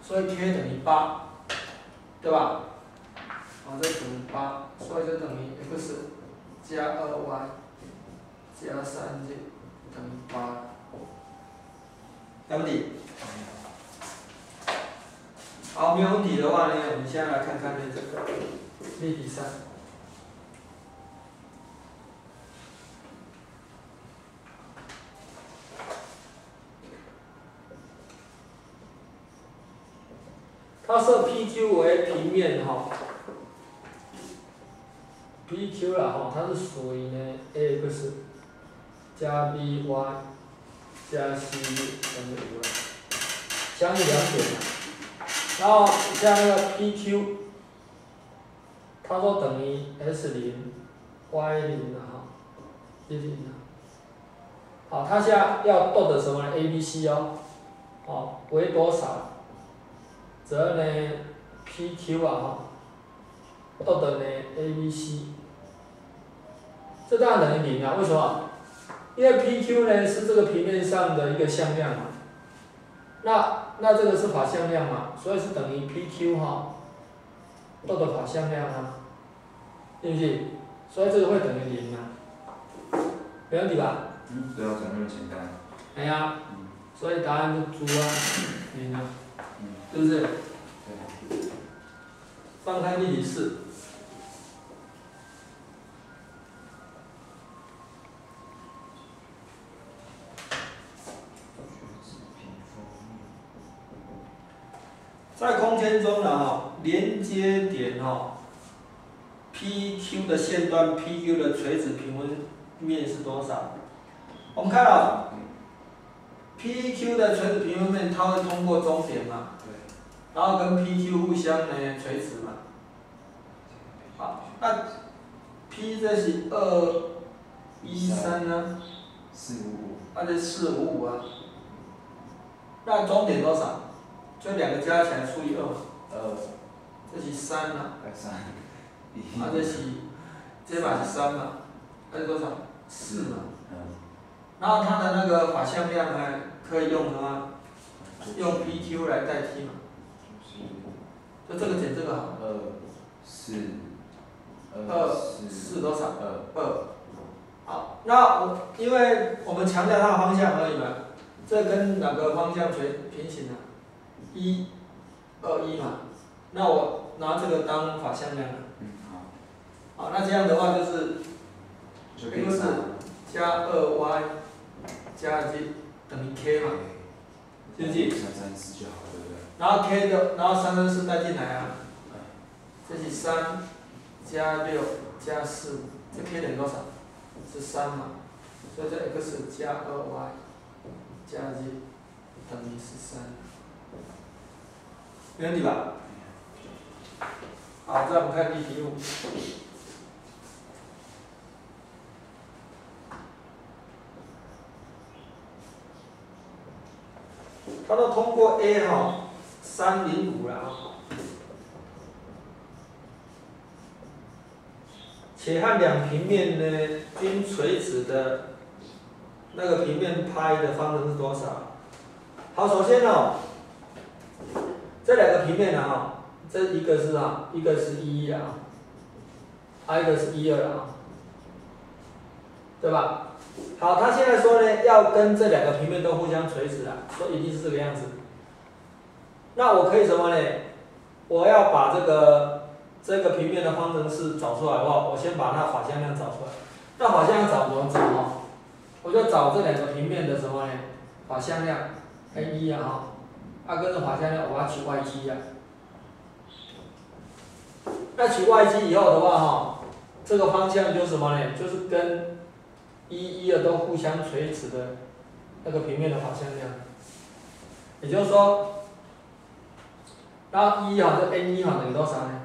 所以 k 等于八，对吧？啊，这等于八，所以就等于 x 加二 y 加三 z 等于八，对不对？好，没有问题的话呢，我们先来看看这个例题三。它设 PQ 为平面哈，PQ 了哈，它是属于呢 AX 加 BY 加 C 等于五了，相于两点嘛。然后像那个 PQ，它说等于 S 零 Y 零的哈，接近的。好，它现在要逗的什么呢？ABC 哦，哦，为多少？则呢，PQ 啊哈，逗的呢 ABC，这当然等于零啊，为什么？因为 PQ 呢是这个平面上的一个向量嘛，那那这个是法向量嘛，所以是等于 PQ 哈，逗的法向量啊，对不对？所以这个会等于零啊，没问题吧？嗯，对啊，这么简单。哎呀，所以答案是猪啊，零啊。是不是？放开例题四。在空间中呢，哈，连接点哈，PQ 的线段，PQ 的垂直平分面是多少？我们看了，PQ 的垂直平分面，它会通过中点嘛？对然后跟 PQ 互相呢垂直嘛，好，那 P 这是二一三呢，四五五，那就四五五啊，那中点多少？就两个加起来除以二嘛，二，这是三嘛，三，啊这是，这把是三嘛，还是多少？四嘛，嗯，然后它的那个法向量呢，可以用什么？用 PQ 来代替嘛。就这个减这个好。二四二四多少？二二。好，那我因为我们强调它的方向而已嘛，这跟哪个方向垂平行啊？一、二、一嘛。那我拿这个当法向量。嗯，好。好，那这样的话就是就可以算了。加二 y 加 z 等于 k 嘛？三三四就好了，对不对？然后 k 的，然后三三四带进来啊。这是三加六加四，这 k 等于多少？是三嘛。所以这 x 加二 y 加 z 等于十三，没问题吧？好，再我们看第题目。他都通过 A 哈三零五了啊，且和两平面呢均垂直的那个平面拍的方程是多少？好，首先哦，这两个平面呢哈，这一个是啊，一个是一一啊，还一个是一二啊，对吧？好，他现在说呢，要跟这两个平面都互相垂直啊，说一定是这个样子。那我可以什么呢？我要把这个这个平面的方程式找出来的话，我先把那法向量找出来。那法向量找怎么找啊？我就找这两个平面的什么呢？法向量 a 一啊，啊跟着法向量我要取 y 基啊。那取 y 基以后的话哈，这个方向就是什么呢？就是跟一、一、二都互相垂直的那个平面的法向量，也就是说，然后一哈这 n 一哈等于多少呢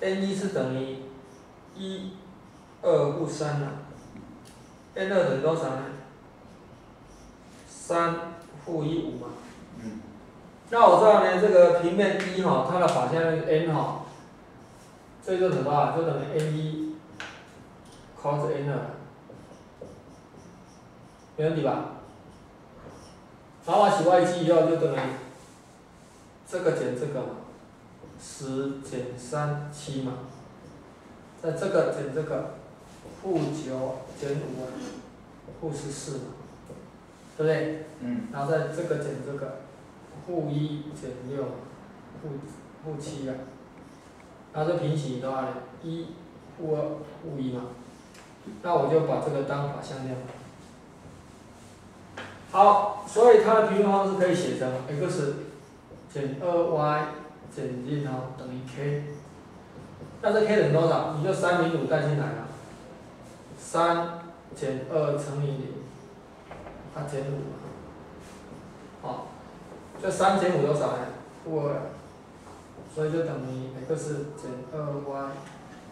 ？n 一是等于一二负三啊，n 二等于多少呢？三负一五嘛。嗯。那我知道呢，这个平面一哈，它的法向量 n 哈，这就等于多少？就等于 n 一。cos n 二，没问题吧？然后取 y 积以后就等于这个减这个嘛，十减三七嘛，在这个减这个负九减五，负十四嘛，对不对？嗯。然后在这个减这个负一减六，负负七啊，然后这平行的话呢，一负二负一嘛。那我就把这个当法向量。好，所以它的平面方式可以写成 x 减二 y 减进号等于 k。那这 k 等于多少？你就三零五带进来了。三减二乘以零，它减五嘛。好，这三减五多少呢？负二。所以就等于 x 减二 y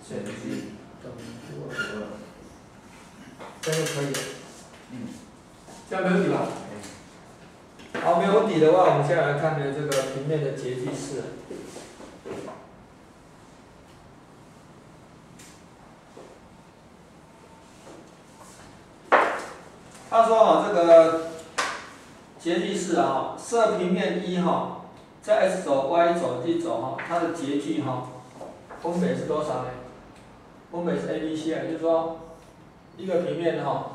减进等于负二。这样就可以了，嗯，这样没问题吧？好，没有问题的话，我们现在来看的这个平面的截距式。他说啊，这个截距式啊，设平面一哈，在 x 轴、y 轴、z 轴哈，它的截距哈，分别是多少呢？分别是 a、b、c 啊，就是说。一个平面哈，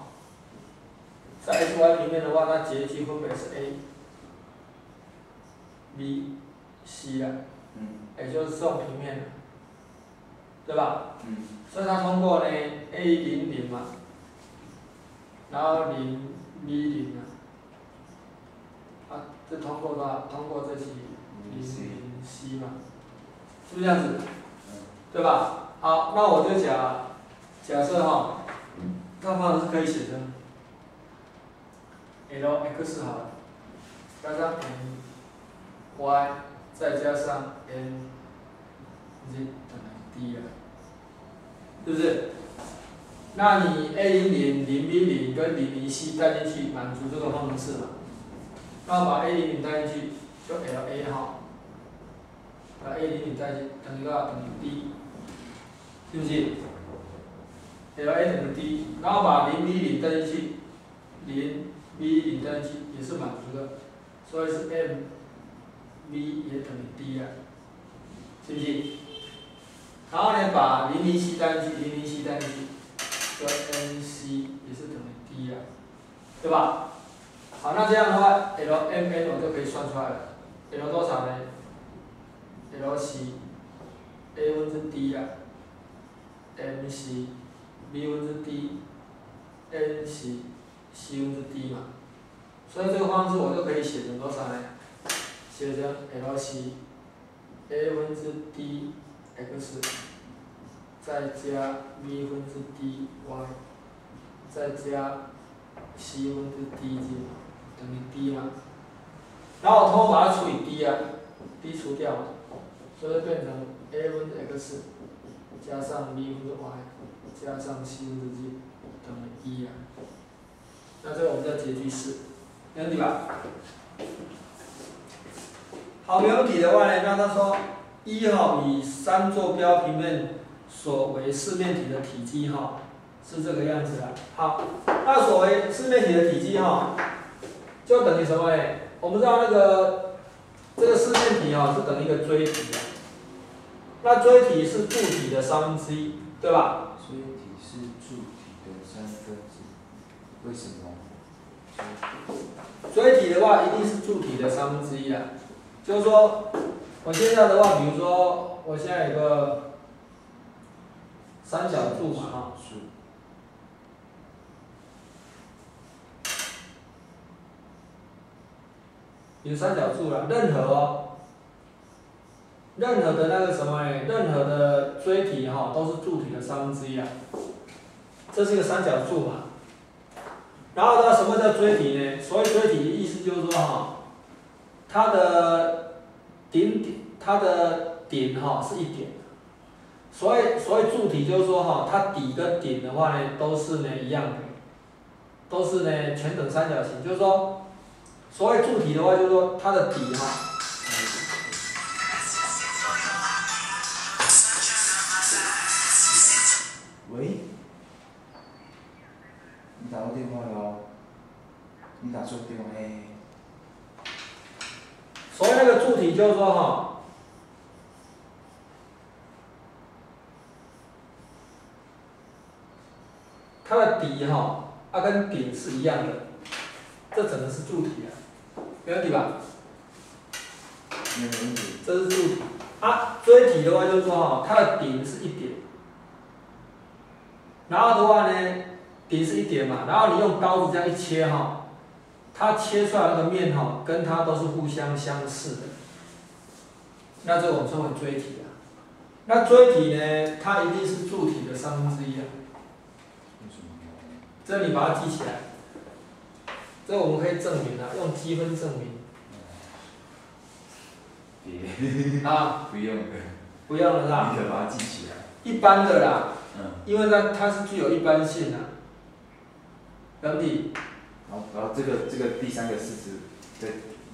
在 x y 平面的话，它截距分别是 a、b、c 啊，嗯，也就是这种平面，对吧？嗯，所以它通过呢 a 零零嘛，然后零米零啊，啊，这通过的话，通过这些零零 c 嘛，是不是这样子？对吧？好，那我就假假设哈。这方程是可以写成 l x 好了，加上 n y 再加上 n z 等于 d 啊，是不是？那你 a 零零零 b 零跟零零 c 带进去，满足这个方程式嘛？那我把 a 零零带进去，就 l a 哈，把 a 零零带进去，等于多少？等于 d，是不是？L A 等于 D，然后把零 B 零带进去，零 B 零带进去也是满足的，所以是 M V 也等于 D 啊，是不是？然后呢，把零零 C 带进去，零零 C 带进去，就 N C 也是等于 D 啊，对吧？好，那这样的话，L M N 我就可以算出来了，L 多少呢？L 是 A 分之 D 啊，M 是 B 分之 D，N 是 C 分之 D 嘛，所以这个方式我就可以写成多少呢？写成 L 是 A 分之 D x 再加 B 分之 D y 再加 C 分之 D 减等于 D 嘛，然后我通通把它除以 D 啊，D 除掉，所以变成 A 分之 x 加上 B 分之 y 加上 C 分之 D 等于一啊。那这个我们叫截距式，没问题吧？好，没问题的话呢，那他说一哈以三坐标平面所为四面体的体积哈是这个样子的。好，那所谓四面体的体积哈，就等于什么呢？我们知道那个这个四面体哈是等于一个锥体的，那锥体是柱体的三分之一，对吧？锥体是柱体的三分之一，为什么？锥体的话一定是柱体的三分之一啊。就是说，我现在的话，比如说，我现在有个三角柱嘛，哈，柱有三角柱了，任何哦，任何的那个什么哎？任何的锥体哈、都是柱体的三分之一啊。这是一个三角柱嘛。然后呢，什么叫锥体呢？所谓锥体的意思就是说哈、它的顶点，它的顶哈、是一点。所以，所以柱体就是说哈、它底跟顶的话呢，都是呢一样的，都是呢全等三角形。就是说，所谓柱体的话，就是说它的底哈、喂，你打错电话了哦，你打错电话嘞。所以那个柱体就是说哈、它的底哈、它跟顶是一样的，这整个是柱体啊，没问题吧？没问题。这是柱体。啊，锥体的话就是说哈、它的顶是一点，然后的话呢，顶是一点嘛，然后你用刀子这样一切哈、它切出来那个面哈、跟它都是互相相似的。那这个我们称为锥体啊。那锥体呢，它一定是柱体的三分之一啊。这你把它记起来，这我们可以证明啊，用积分证明，啊，不用的，不用了是吧？你可把它记起来。一般的啦，嗯。因为它它是具有一般性的、啊，兄弟，然后，然后这个这个第三个式子，在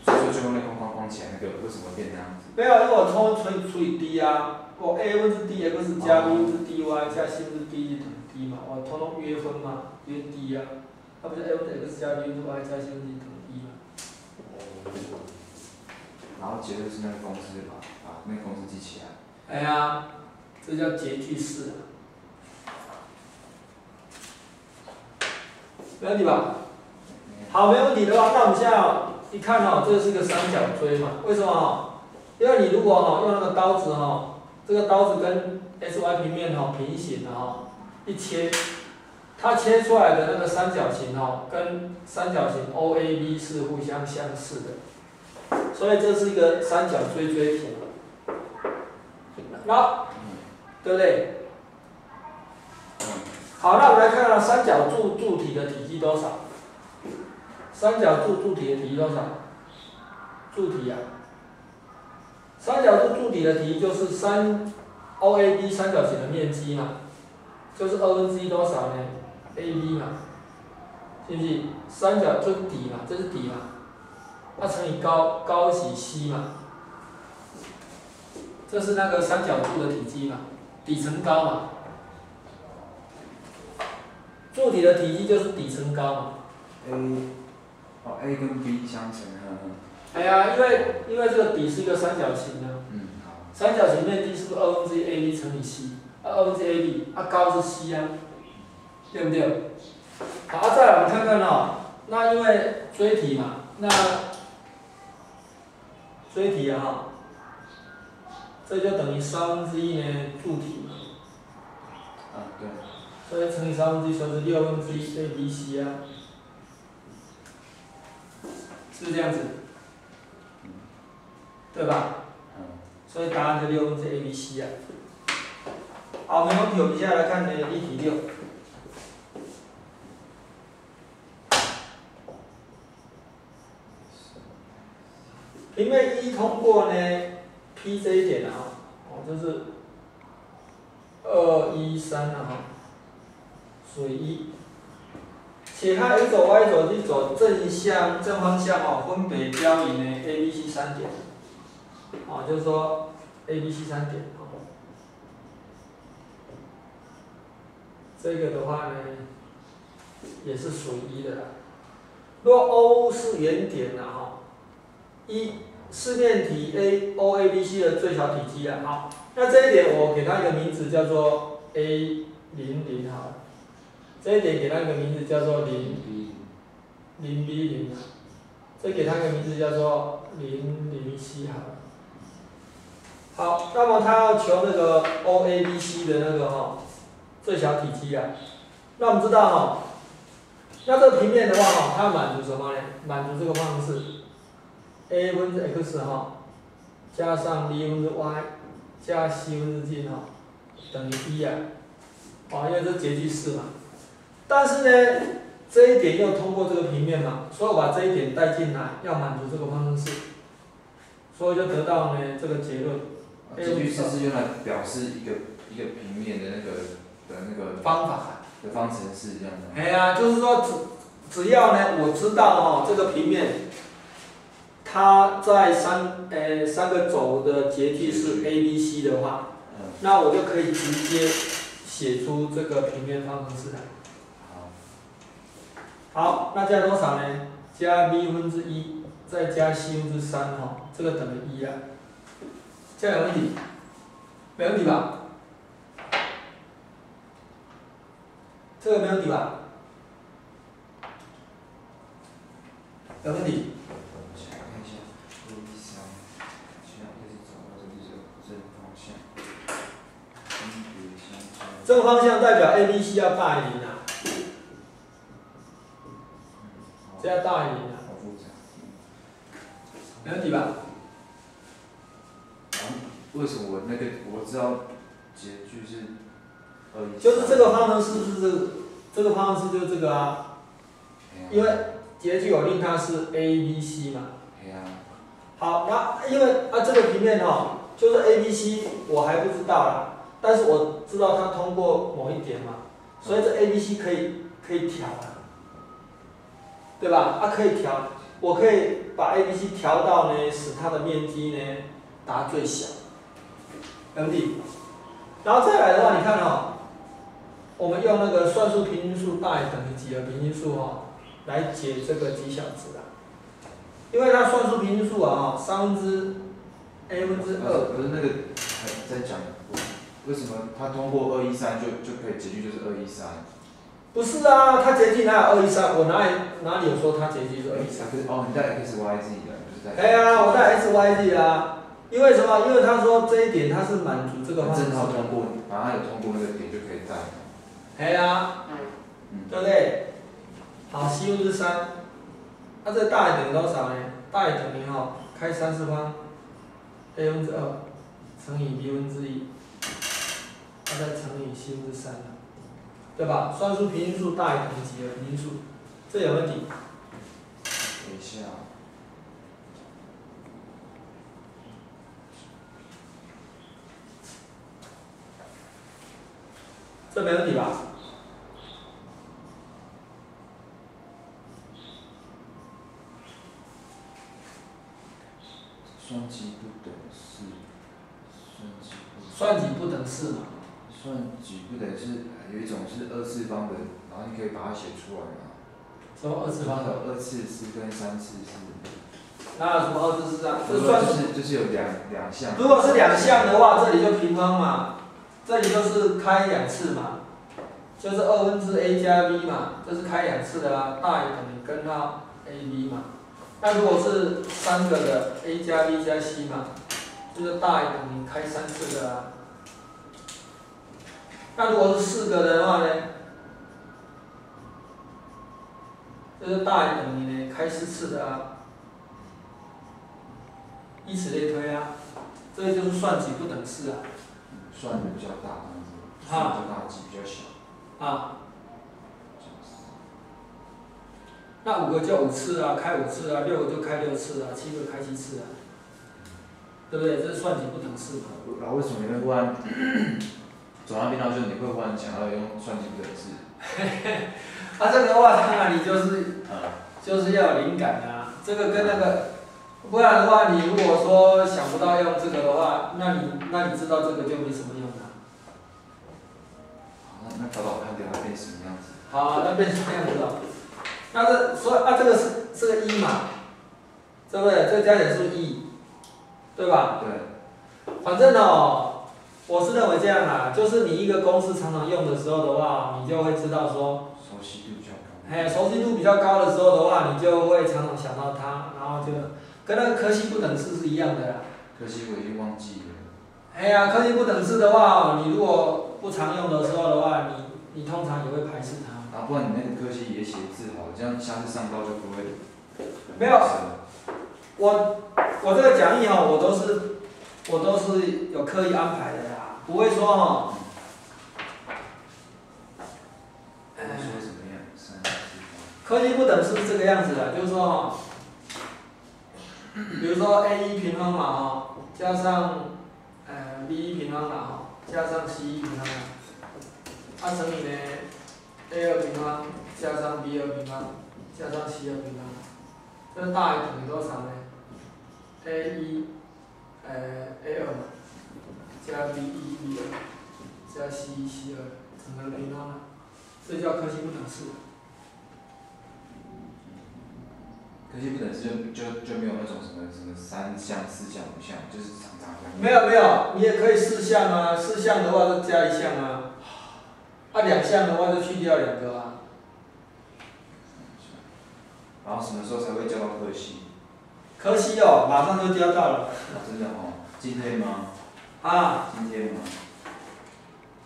最最最后那框框框起来那个为什么变这样子？没有，因为我通除以除以 d 啊，我 a 分之 d x 加 b 分之 dy 加 c 分之 d 等于 d 嘛，我通通约分嘛，约 d 啊，它不是分之 x 加 y 加 d 等于 d 嘛？然后结论是那个公式嘛把那个公式记起来。哎呀，这叫截距式啊，没问题吧？好，没问题的话，那我们现在哦一看哦，这是个三角锥嘛？为什么哦？因为你如果哦用那个刀子哈，这个刀子跟 S Y 平面哈平行的哦，一切，它切出来的那个三角形哦，跟三角形 O A B 是互相相似的，所以这是一个三角锥锥形。那，对不对？好，那我们来看看三角柱柱体的体积多少？三角柱柱体的体积多少？柱体呀、三角柱柱体的体积就是三 OAB 三角形的面积嘛，就是二分之一多少呢？AB 嘛，是不是？三角就是底嘛，这是底嘛，它乘以高高是 C 嘛，这是那个三角柱的体积嘛，底乘高嘛。柱体的体积就是底乘高嘛。A，哦 A 跟 B 相乘，嗯嗯哎呀，因为因为这个底是一个三角形啊，嗯好，三角形面积是不是二分之一 AB 乘以 C？啊，二分之一 AB，啊高是 C 啊，对不对？好，啊再来我们看看哦，那因为锥体嘛，那锥体啊哈，这就等于三分之一呢柱体嘛，啊对，所以乘以三分之一就是六分之一 ABC 啊，是不是这样子？对吧？嗯，所以答案就六分之 ABC 啊。好，没问题，我们接下来看呢例题六。因为一通过呢，P 这一点啊，哦，就是二一三啊哈，属于一。且它 x 轴、y 轴、z 轴正向、正方向哦，分别交于呢 A、B、C 三点，哦，就是说 A、B、C 三点哦。这个的话呢，也是属于一的啦。若 O 是原点呐哈，一四面体 A O A B C 的最小体积啊，好，那这一点我给它一个名字叫做 A 零零好了，这一点给它一个名字叫做零零 B 零啊，这给它一个名字叫做零零 C 好了。好，那么它要求那个 O A B C 的那个哈、最小体积啊，那我们知道哈、那这个平面的话哈、它要满足什么呢？满足这个方程式，a 分之 x 哈、加上 b 分之 y 加 c 分之 z 哈、等于一啊，哦，因为这截距式嘛。但是呢，这一点要通过这个平面嘛，所以我把这一点带进来，要满足这个方程式，所以就得到呢这个结论。这句式是用来表示一个一个平面的那个的那个方法。的方程式这样的。哎呀，就是说只只要呢，我知道哈、这个平面，它在三呃三个轴的截距是 A、B、C 的话，嗯，那我就可以直接写出这个平面方程式来。好，好，那加多少呢？加 b 分之一，再加 c 分之三哈，这个等于一啊。这样有问题？没问题吧？这个没问题吧？有问题？我想看一下，A B 三，这样就是找到这里是正方向，分别相交。正方向代表 A、B、C 要大于零啊，这要大于零。没问题吧？为什么我那个我知道结局是二一？就是这个方程式是这个，这个方程式就是这个啊，因为截距我令它是 A、B、C 嘛。好，那因为啊这个平面哈、就是 A、B、C 我还不知道啦，但是我知道它通过某一点嘛，所以这 A、B、C 可以可以调啊，对吧？啊可以调，我可以把 A、B、C 调到呢，使它的面积呢达最小，没问题。然后再来的话，你看哈、我们用那个算术平均数大于等于几何平均数哈、来解这个极小值啊。因为它算术平均数啊，三分之 a 分之二，不是那个还在讲为什么他通过二一三就就可以结局就是二一三？不是啊，他截距哪有二一三？我哪里哪里有说他截距是二一三？可是哦，你带 x y z 的，不是在。哎呀，我带 x y z 啊，因为什么？因为他说这一点他是满足这个正好。通过，反正它有通过那个点就可以带。哎呀，嗯，对不对？好，c 分之三，那这大于等于多少呢？大于等于哈，开三次方，a 分之二乘以 b 分之一，它再乘以 c 分之三对吧？算术平均数大于等于几何平均数，这有问题？等一下，这没问题吧？算几不等式，算几不算几不等式嘛？算几不等式，有一种是二次方的，然后你可以把它写出来嘛。什么二次方的？二次式跟三次式。哪有什么二次式啊？这就算是就是有两两项。如果是两项的话，这里就平方嘛，这里就是开两次嘛，就是二分之 a 加 b 嘛，这是开两次的啊，大于等于根号 ab 嘛。那如果是三个的 a 加 b 加 c 嘛，就是大于等于开三次的啊。那如果是四个的话呢，就是大于等于呢开四次的啊。以此类推啊，这个就是算几不等式啊。算的比较大，算的大，几比较小。啊。那五个就五次啊，开五次啊，六个就开六次啊，七个开七次啊，对不对？这是算几不等式嘛。然后为什么你会忽然走那边，然后就你会忽然想要用算几不等式？啊，这个话当然你就是，就是要有灵感啊。这个跟那个，不然的话，你如果说想不到用这个的话，那你那你知道这个就没什么用了。好，那找找看，给它变什么样子？好，那变什么样子了？那这所以啊，这个是是个一嘛，对不对？这个加减是一，对吧？对。反正哦，我是认为这样啦，就是你一个公式常常用的时候的话，你就会知道说。熟悉度比较高。哎，熟悉度比较高的时候的话，你就会常常想到它，然后就跟那个柯西不等式是一样的啦。柯西我已经忘记了。哎呀，柯西不等式的话，你如果不常用的时候的话，你你通常也会排斥它。啊，不然你那个科系也写字好，这样下次上高就不会。没有，我我这个讲义哈，我都是我都是有刻意安排的呀，不会说哈。科技不等式是这个样子的，就是说，比如说 a 一平方嘛哈，加上呃 b 一平方嘛哈，加上 c 一平方嘛，它乘以呢？a 二平方加上 b 二平方加上 c 二平方，这大于等于多少呢？a 一，呃 a 二，加 b 一 b 二，加 c 一 c 二，整个平方，这叫柯西不等式。柯西不等式就就就没有那种什么什么三项、四项、五项，就是常常没有没有，你也可以四项啊，四项的话就加一项啊。啊，两项的话就去掉两个啊。然后什么时候才会交到科西？科西哦，马上就交到了。真的哦，今天吗？啊。今天吗？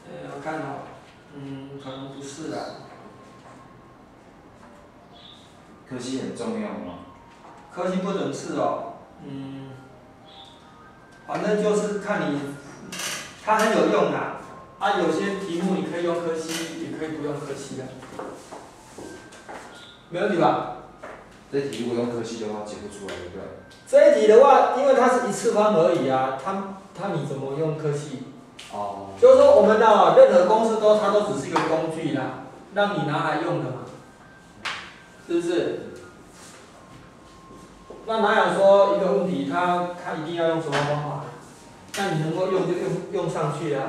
呃，我看哦，嗯，可能不是的。科西很重要吗？科西不等式哦，嗯，反正就是看你，它很有用的。啊，有些题目你可以用柯西，也可以不用柯西的，没问题吧？这题如果用柯西的话，解不出来，对不对？这一题的话，因为它是一次方而已啊，它它你怎么用柯西？哦。就是说，我们的任何公式都它都只是一个工具啦，让你拿来用的嘛，是不是？那哪有说一个问题，它它一定要用什么方法？那你能够用就用用上去啊。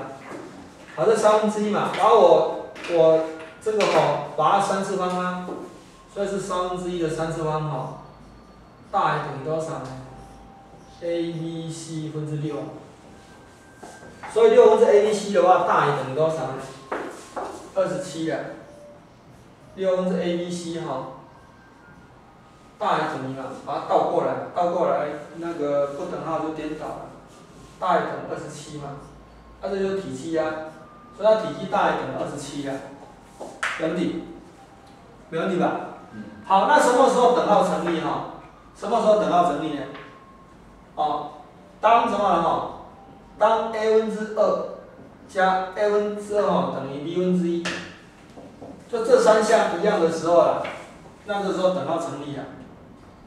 好，这三分之一嘛，然后我我这个吼把它三次方啊，所以是三分之一的三次方哈，大于等于多少呢？a b c 分之六，所以六分之 a b c 的话大于等于多少呢？二十七啊，六分之 a b c 哈，大于等于啊，把它倒过来，倒过来那个不等号就颠倒了，大于等于二十七嘛，那这就是体积啊。所以它体积大于等于二十七呀，没问题，没问题吧？好，那什么时候等号成立哈？什么时候等号成立呢？哦，当什么哈？当 a 分之二加 a 分之二哈等于 b 分之一，就这三项一样的时候了，那这时候等号成立啊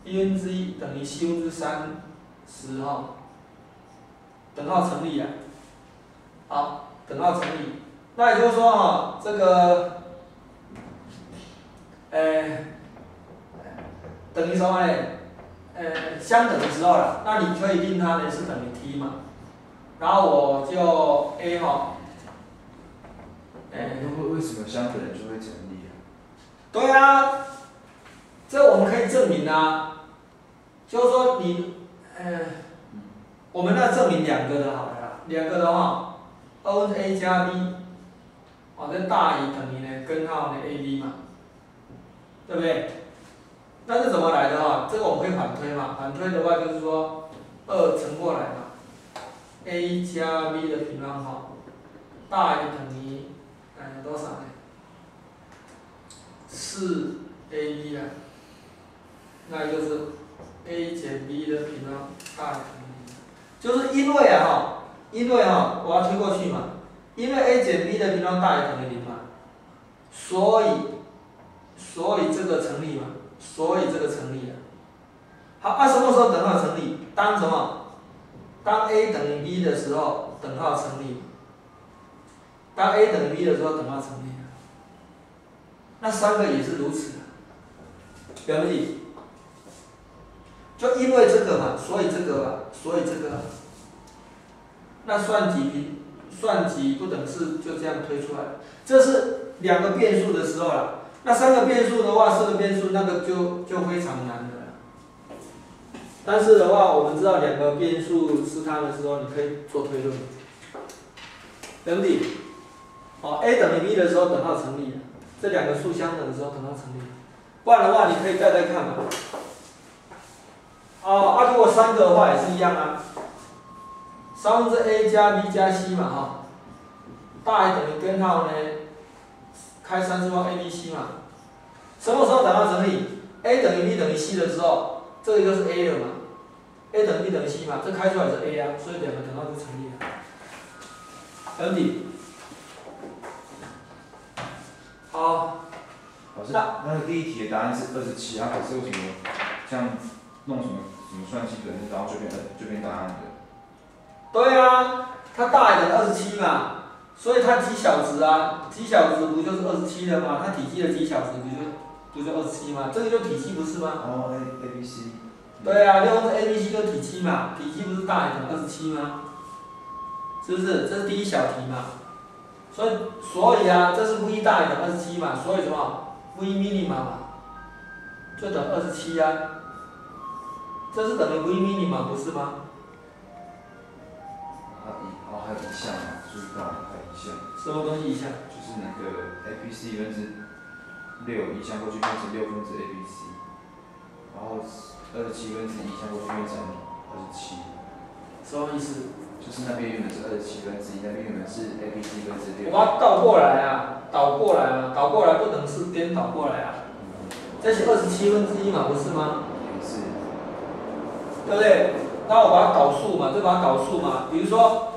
，b 分之一等于 c 分之三十哈，等号成立啊，好。等号成立，那也就是说哈，这个，呃，等于什么呢？呃，相等的时候了，那你可以定它呢是等于 t 嘛，然后我就 a 哈，哎，为为什么相等就会成立啊？对啊，这我们可以证明啊，就是说你，呃，我们那证明两个的好了，两个的话。，O A 加 b，哦，这大于等于呢根号呢 AB 嘛，对不对？那是怎么来的哈？这个我们可以反推嘛，反推的话就是说二乘过来嘛，A 加 B 的平方，大于等于呃多少呢？四 AB 啊，那就是 A 减 B 的平方大于等于，就是因为啊哈，因为哈我要推过去嘛，因为 A 减 B 的平方大于等于零嘛，所以所以这个成立嘛，所以这个成立了。好，啊什么时候等号成立？当什么？当 A 等于 B 的时候，等号成立。当 A 等于 B 的时候，等号成立。那三个也是如此，表不理？就因为这个嘛，所以这个嘛，所以这个，那算几平？算几不等式就这样推出来。这是两个变数的时候了。那三个变数的话，四个变数那个就就非常难的。但是的话，我们知道两个变数是它的时候，你可以做推论，对不对？好，A 等于 B 的时候，等号成立。这两个数相等的时候，等号成立。不然的话，你可以再再看嘛。哦，啊，如果三个的话也是一样啊。三分之 A 加 B 加 C 嘛，哈，大于等于根号呢，开三次方 A B C 嘛。什么时候等号成立？A 等于 B 等于 C 的时候，这个就是 A 了嘛。A 等于 B 等于 C 嘛，这开出来是 A 啊，所以两个等号就成立了。等底。好，老师，那个第一题的答案是二十七啊，可是为什么像弄什么什么算基本，然后就变就变答案的？对啊，它大于等于二十七嘛，所以它几小时啊，几小时不就是二十七了吗？它体积的几小时不就不就二十七吗？这个就体积不是吗？哦，A A B C。对啊，六分之 A B C 就体积嘛，体积不是大于等于二十七吗？是不是？这是第一小题嘛。所以，所以啊，这是 v 大于等于二十七嘛，所以什么？v minima 嘛，就等于二十七啊。这是等于 v minima 不是吗？啊一，然后还有一项嘛，注意到项。什么东西一项？就是那个 A B C 分之六移项过去变成六分之 A B C，然后二十七分之一移项过去变成二十七。什么意思？就是那边原本是二十七分之一，那边原本是 A B C 分之六。我把它倒过来啊，倒过来啊，倒过来不等式颠倒过来啊。这是二十七分之一嘛，不是吗？是。对不对？那我把它导数嘛，就把它导数嘛。比如说，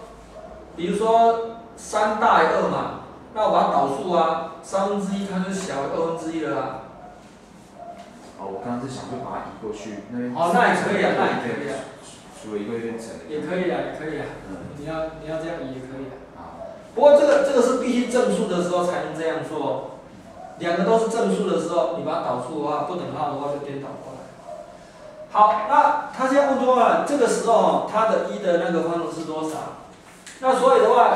比如说三大于二嘛，那我把它导数啊，三分之一它就小于二分之一了啊。哦，我刚刚是想就把它移过去，那边。哦，那也可以啊，那也可以啊。除了一个变成。也可以啊，也可以啊。嗯。你要你要这样移也可以啊。啊。不过这个这个是必须正数的时候才能这样做，两个都是正数的时候，你把它导数的话，不等号的话就颠倒过来。好，那他现在问多了，这个时候它的一的那个方程是多少？那所以的话，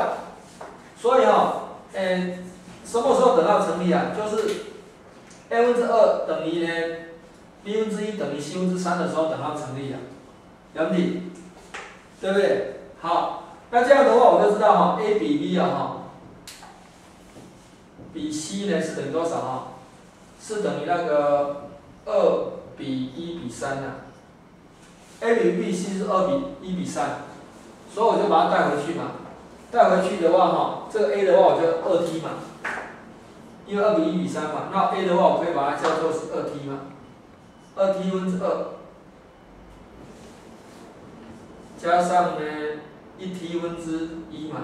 所以哈，诶，什么时候等号成立啊？就是 a 分之二等于呢 b 分之一等于 c 分之三的时候等号成立啊，两体，对不对？好，那这样的话我就知道哈，a 比 b 啊哈，比 c 呢是等于多少啊？是等于那个二比一比三啊。a 比 b c 是二比一比三，所以我就把它带回去嘛。带回去的话哈，这个 a 的话我就二 t 嘛，因为二比一比三嘛，那 a 的话我可以把它叫做是二 t 嘛，二 t 分之二，加上呢一 t 分之一嘛，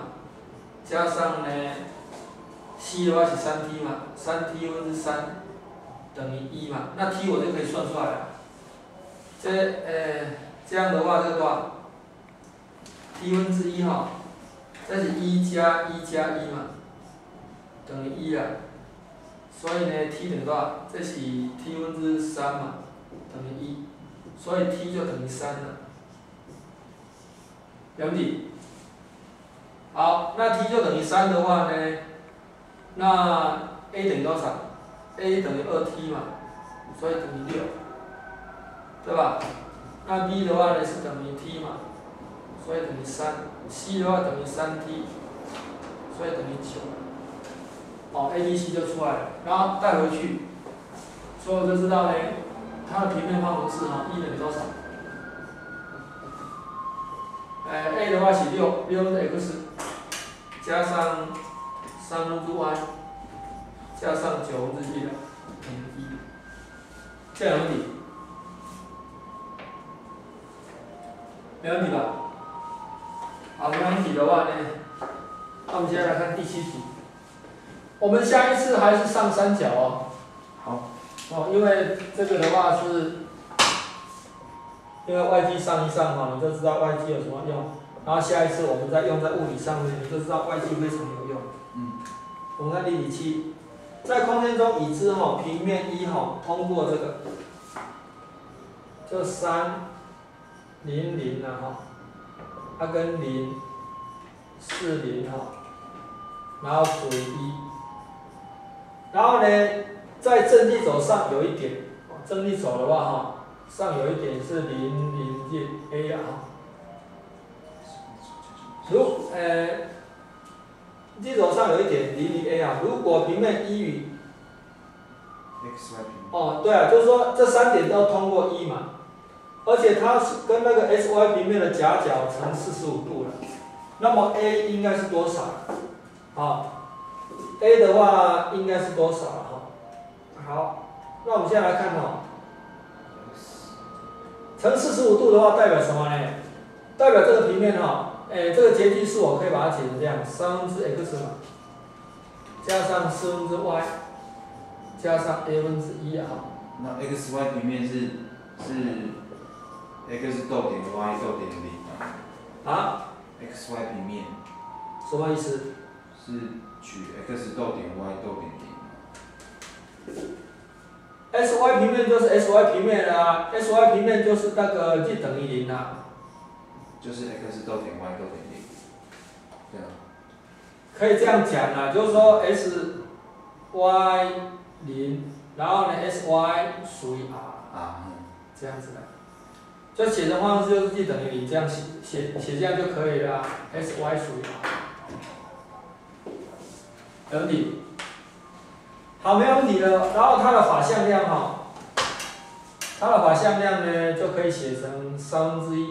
加上呢 c 的话是三 t 嘛，三 t 分之三等于一嘛，那 t 我就可以算出来了。这呃。这样的话，这个多少？t 分之一哈，这是一加一加一嘛，等于一啊。所以呢，t 等于多少？这是 t 分之三嘛，等于一，所以 t 就等于三了。了解？好，那 t 就等于三的话呢，那 a 等于多少？a 等于二 t 嘛，所以等于六，对吧？那 b 的话呢是等于 t 嘛，所以等于三；c 的话等于三 t，所以等于九。哦，A、B、C 就出来了，然后带回去，所以我就知道呢，它的平面方程式哈，e 等于多少？哎，a 的话是六，六是 x，加上三分之 y，加上九分之一的等于一，这样问题，没问题吧？好，没问题的话呢，那我们接下来看第七题。我们下一次还是上三角哦。好。哦，因为这个的话是，因为外积上一上哈，你就知道外积有什么用。然后下一次我们再用在物理上面，你就知道外积非常有用。嗯。我们看例题七，在空间中已知哈平面一哈通过这个，就三零零了哈，它跟零四零哈，然后属于一。然后呢，在正地轴上有一点，正地轴的话哈，上有一点是零零点 a 啊。如呃，地轴上有一点零零 a 啊，如果平面一与 x y 平面哦，对啊，就是说这三点都通过一嘛，而且它是跟那个 s y 平面的夹角成四十五度了，那么 a 应该是多少？啊？a 的话应该是多少哈？好，那我们现在来看哈，乘四十五度的话代表什么呢？代表这个平面哈，哎，这个截距数我可以把它写成这样，三分之 x 嘛，加上四分之 y，加上 a 分之一啊。那 x y 平面是是 x 逗点 y 逗点零啊？啊？x y 平面什么意思？是。取 x 逗点 y 逗点零。s y 平面就是 s y 平面啊，s y 平面就是那个 z 等于零啊。就是 x 逗点 y 逗点零，对啊。可以这样讲啊，就是说 s y 零，然后呢 s y 属于 r。啊。这样子的，就写成方式就是 z 等于零，这样写写写这样就可以了啊，s y 属于 r。没问题，好，没有问题了。然后它的法向量哈，它的法向量呢就可以写成三分之一、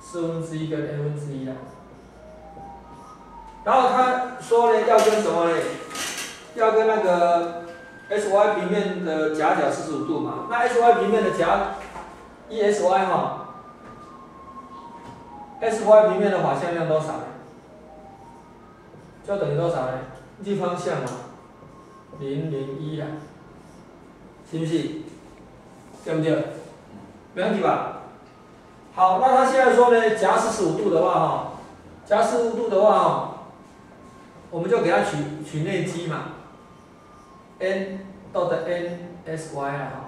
四分之一跟 a 分之一了。然后他说呢，要跟什么呢？要跟那个 s y 平面的夹角四十五度嘛。那 s y 平面的夹 e s y 哈，s y 平面的法向量多少呢？就等于多少呢？逆方向嘛，零零一啊，是不是？对不对？没问题吧？好，那他现在说呢，夹四十五度的话哈，夹四十五度的话哈，我们就给它取取内积嘛，n 到的 n s y 啊，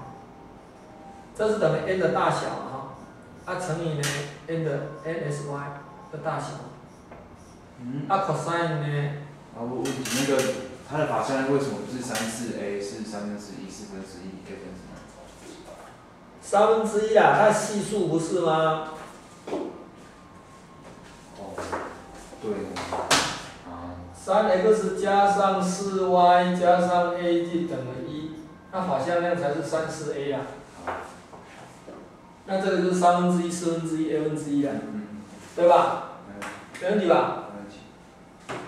这是等于 n 的大小哈，啊乘以呢 n 的 n s y 的大小，嗯啊 cosine 呢？啊，我我那个它的法向量为什么不是三四 a 是三分之一四分之一 a 分之一？三分之一啊，它系数不是吗？哦，对啊。三 x 加上四 y 加上 a 就等于一，那法向量才是三四 a 啊。那这个就是三分之一四分之一 a 分之一啊，对吧？没问题吧？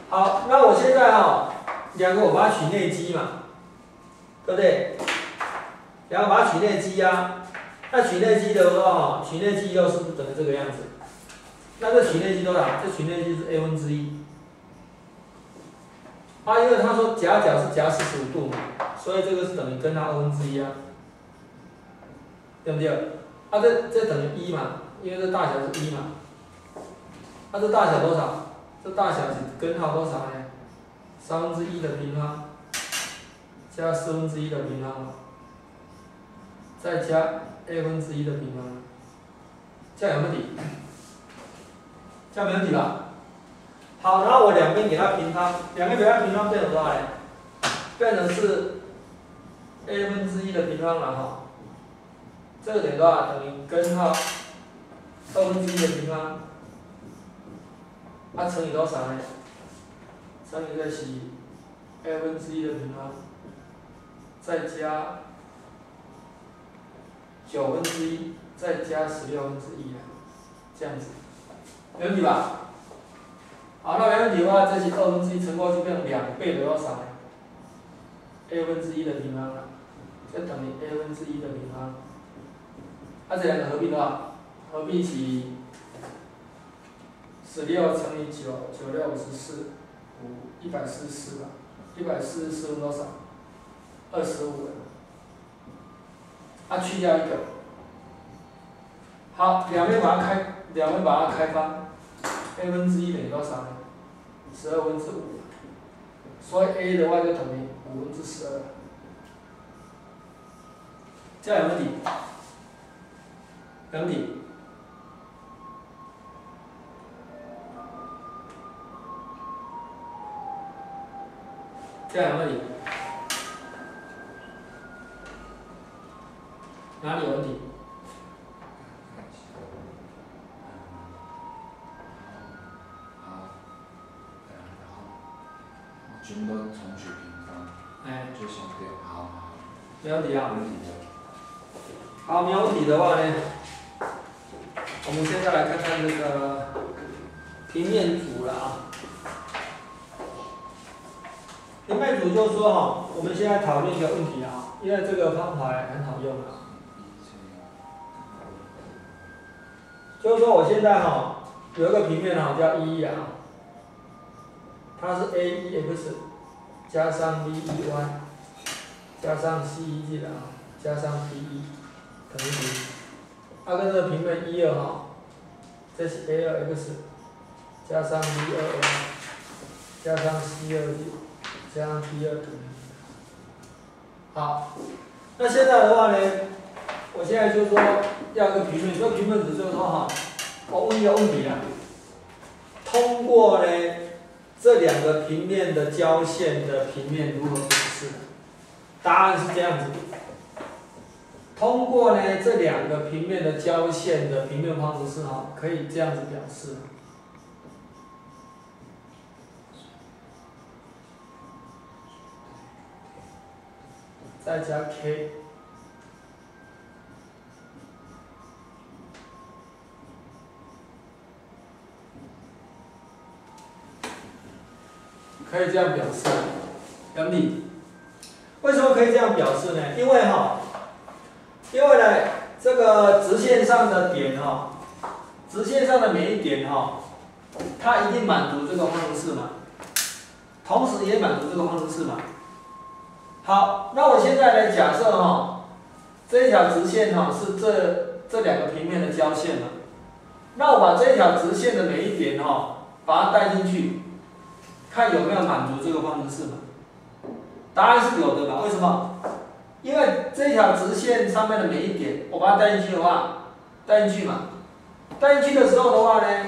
好，那我现在哈，两个我把它取内积嘛，对不对？然后把它取内积呀，那取内积的话哈，取内积又是不是等于这个样子？那这取内积多少？这取内积是 a 分之一。啊，因为他说夹角是夹四十五度嘛，所以这个是等于根号二分之一啊，对不对？啊，这这等于一嘛，因为这大小是一嘛，那这大小多少？这大小是根号多少呢？三分之一的平方加四分之一的平方，再加 a 分之一的平方，这样有问题？这样没问题吧？好，然后我两边给它平方，两边给它平方变成多少呢？变成是 a 分之一的平方了哈。这个等于多少？等于根号二分之一的平方。它乘以多少呢？乘以这是二分之一的平方，再加九分之一，再加十六分之一啊，这样子，没问题吧？好，那没问题的话，这是二分之一乘过去变成两倍的多少呢二分之一的平方了，就等于二分之一的平方。那这两个合并的话，合并起十六乘以九，九六五十四，五一百四十四吧，一百四十四分多少？二十五。啊，去掉一个。好，两边把它开，两边把它开方，a 分之一等于多少呢？十二分之五。所以 a 的话就等于五分之十二。这样有问题？等你，这样有问题？哪里有问题？好，然后全部都重取平方，哎，就相对，好好，没问题啊。没问题的。好，没有问题的话呢，我们现在来看看这个平面图了啊。平面图就是说哈，我们现在讨论一个问题啊，因为这个方法很好用啊。就是说我现在哈有一个平面哈叫一啊，它是 a 一 x 加上 b 一 y 加上 c 一 z 的啊，加上 b 一。等于零，它跟这个平面一二哈，这是 a 二 x 加上 b 二 y 加上 c 二 z 加上 d 二等于好，那现在的话呢，我现在就说要个平面，这个平面只是说哈，我问一个问题啊，通过呢这两个平面的交线的平面如何表示？答案是这样子。通过呢这两个平面的交线的平面方程式哈，可以这样子表示，再加 k，可以这样表示，杨理，为什么可以这样表示呢？因为哈。因为呢，这个直线上的点哈，直线上的每一点哈，它一定满足这个方程式嘛，同时也满足这个方程式嘛。好，那我现在来假设哈，这一条直线哈是这这两个平面的交线嘛，那我把这一条直线的每一点哈，把它带进去，看有没有满足这个方程式嘛？答案是有的吧？为什么？因为这条直线上面的每一点，我把它带进去的话，带进去嘛，带进去的时候的话呢，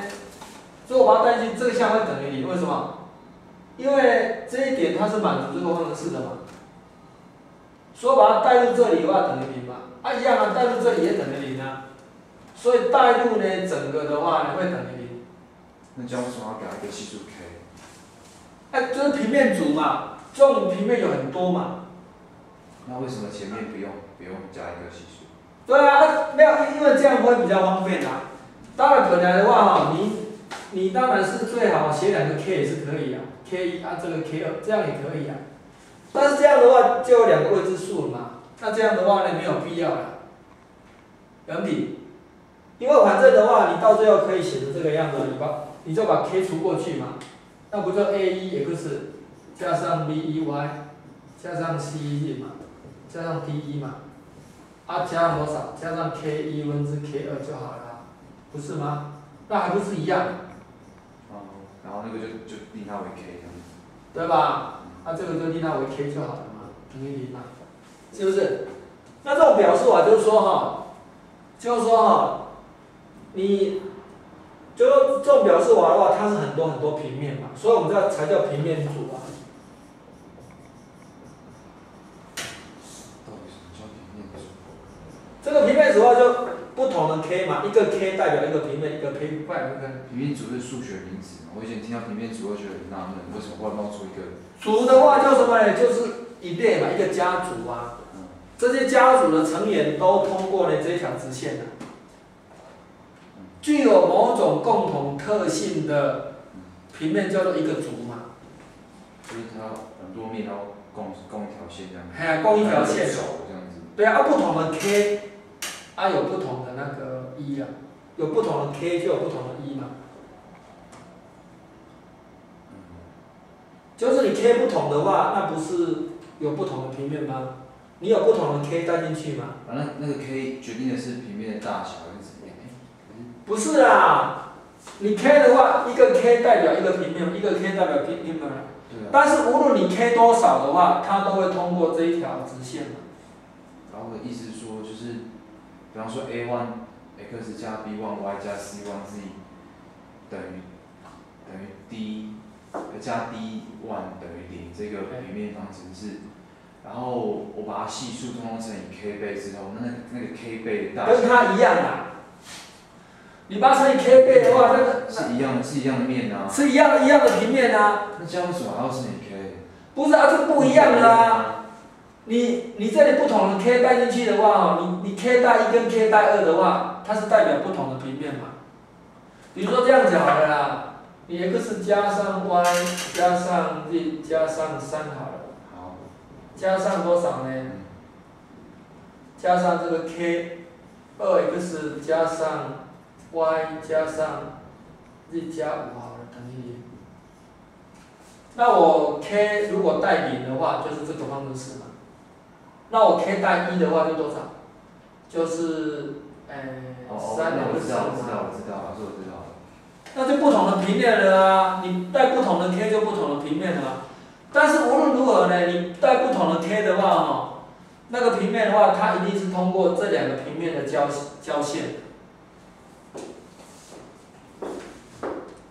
如果把它带进去，这个项会等于零，为什么？因为这一点它是满足这个方程式的嘛，所以把它带入这里的话等于零嘛，啊一样啊，带入这里也等于零啊，所以带入呢整个的话呢会等于零。那这样为什么要给它一个系数 k？哎，就是平面组嘛，这种平面有很多嘛。那为什么前面不用不用加一个系数？对啊，没有，因为这样会比较方便啊。当然本来的话哈，你你当然是最好写两个 k 也是可以啊，k 一啊这个 k 二这样也可以啊。但是这样的话就有两个未知数了嘛，那这样的话呢没有必要了，原比。因为反正的话你到最后可以写成这个样子，你把你就把 k 除过去嘛，那不就 a 一 x 加上 b 一 y 加上 c 一嘛。加上 d 一嘛，啊加上多少？加上 k 一分之 k 二就好了，不是吗？那还不是一样？哦，然后那个就就定它为 k 这样子。对吧？那这个就定它为 k 就好了嘛，等于零嘛，是不是？那这种表示法，就是说哈，就是说哈，你，就说这种表示法的话，它是很多很多平面嘛，所以我们这才叫平面组啊。这个平面组的话就不同同的 k 嘛，一个 k 代表一个平面，一个 k 代表一个。平面组是数学名词嘛？我以前听到平面组，我觉得很纳闷，为什么会冒出一个？组的话叫什么呢？就是一列嘛，一个家族啊。这些家族的成员都通过了这一条直线的，具有某种共同特性的平面叫做一个组嘛。就是它很多面，然后共共一条线这样。哎呀，共一条线。手这样子。对啊，不同的 k，啊有不同的那个一啊，有不同的 k 就有不同的一嘛。就是你 k 不同的话，那不是有不同的平面吗？你有不同的 k 带进去吗？反正那个 k 决定的是平面的大小还是怎么样？不是啊，你 k 的话，一个 k 代表一个平面，一个 k 代表平面嘛。对啊。但是无论你 k 多少的话，它都会通过这一条直线嘛。然后我的意思说，就是，比方说 a one x 加 b one y 加 c one z 等于等于 d 加 d one 等于零，这个平面方程式。然后我把它系数通通乘以 k 倍之后，那那个 k 倍的大小跟它一样啊。你把它乘以 k 倍的话，那个是一样，是一样的面啊。是一样的，一样的平面啊。那这样为什么还要乘以 k？不是啊，这不一样的啊。你你这里不同的 k 带进去的话，你你 k 带一跟 k 带二的话，它是代表不同的平面嘛。比如说这样子好了啦，你 x 加上 y 加上 z 加上三好了。好加上多少呢？加上这个 k，二 x 加上 y 加上 z 加五好了，等于。那我 k 如果带零的话，就是这个方程式嘛。那我 k 带一的话就多少？就是诶三 x 我知道，我知道，我知道，老师我知道。那就不同的平面了啊！你带不同的 k 就不同的平面了。但是无论如何呢，你带不同的 k 的话哈，那个平面的话，它一定是通过这两个平面的交交线。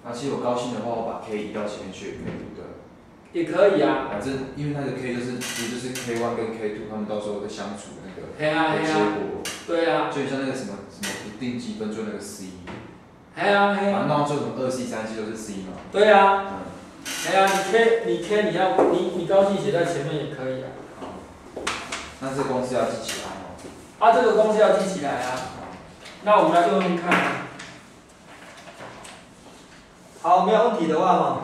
那其实我高兴的话，我把 k 移到前面去也可以，对也可以啊。反正因为那个 k 就是其实就是 k one 跟 k two 他们到时候会相处那个结果。对啊。就像那个什么什么不定积分，就那个 c。系啊系啊。反正到最后二 c 三 c 都是 c 嘛。对啊。嗯。哎呀，你 K 你 K 你要你你高兴写在前面也可以啊。那这个公式要记起来哦。啊，这个公式要记起来啊。那我们来用用看。好，没有问题的话哈，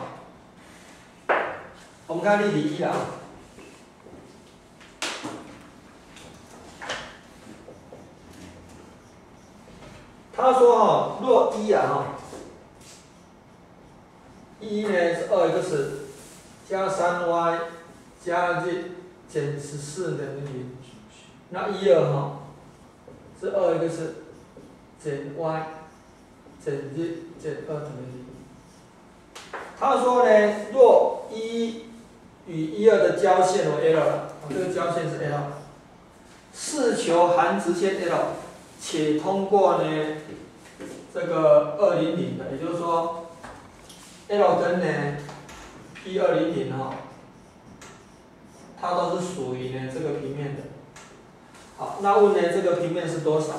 我们看例题一啊。他说哈，若一啊哈。一呢是二 x 加三 y 加 z 减十四等于零，那一二哈是二 x 减 y 减 z 减二等于零。他说呢，若一与一二的交线为 L，这个交线是 L，是求含直线 L 且通过呢这个二零零的，也就是说。L 跟呢，P 二零零哈，它都是属于呢这个平面的。好，那问呢这个平面是多少？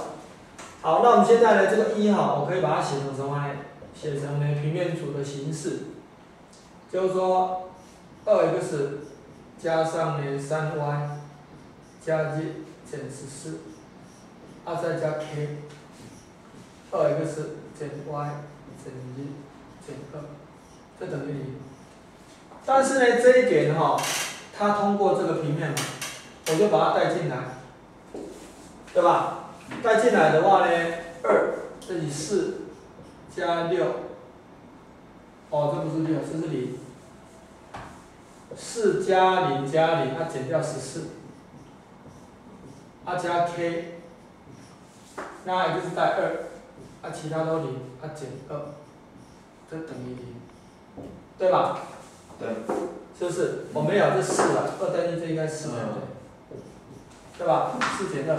好，那我们现在呢这个一哈，我可以把它写成什么呢？写成呢平面图的形式，就是说二 x 加上呢三 y 加一减十四，二再加 k，二 x 减 y 减一减二。这等于零，但是呢，这一点哈，它通过这个平面嘛，我就把它带进来，对吧？带进来的话呢，二这里四加六，哦，这不是六，这是零，四加零加零，它减掉十四，二加 k，那也就是带二，啊其他都零，啊减二，这等于零。对吧？对。是不是？我没有这四了，二等于这应该四对不对？对吧？四减二，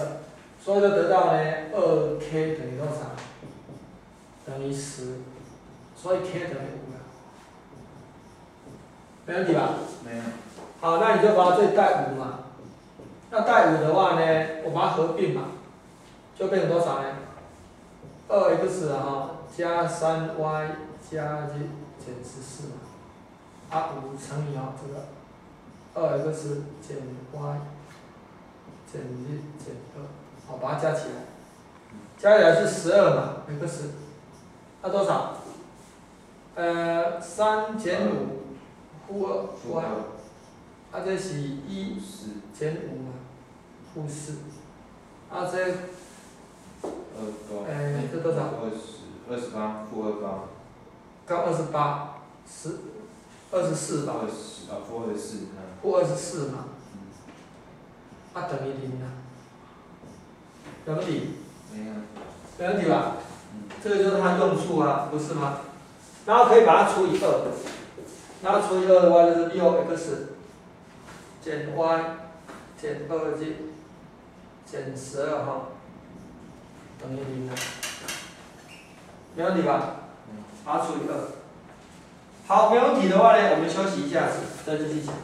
所以就得到呢，二 k 等于多少？等于十，所以 k 等于。没问题吧？没有。好，那你就把这里带五嘛。那带五的话呢，我把它合并嘛，就变成多少呢？二 x 啊，加三 y 加一减十四嘛，啊五乘以啊这个二 x 减 y 减一减二，好把它加起来，加起来是十二嘛，x，那多少？呃，三减五负二负二啊这是一四减五嘛，负四，啊这二八，哎这多少？二十二十八负二八，刚二十八，十二十四吧，二十啊负二十四，嗯。负二十四嘛，嗯，啊等于零啊，有问题？没有，没问题吧？嗯。这个就是它用处啊，不是吗？然后可以把它除以二，然后除以二的话就是六 x 减 y 减二 g 减十二哈，等于零啊，没问题吧？嗯除以二。好，没问题的话呢，我们休息一下，再继续讲。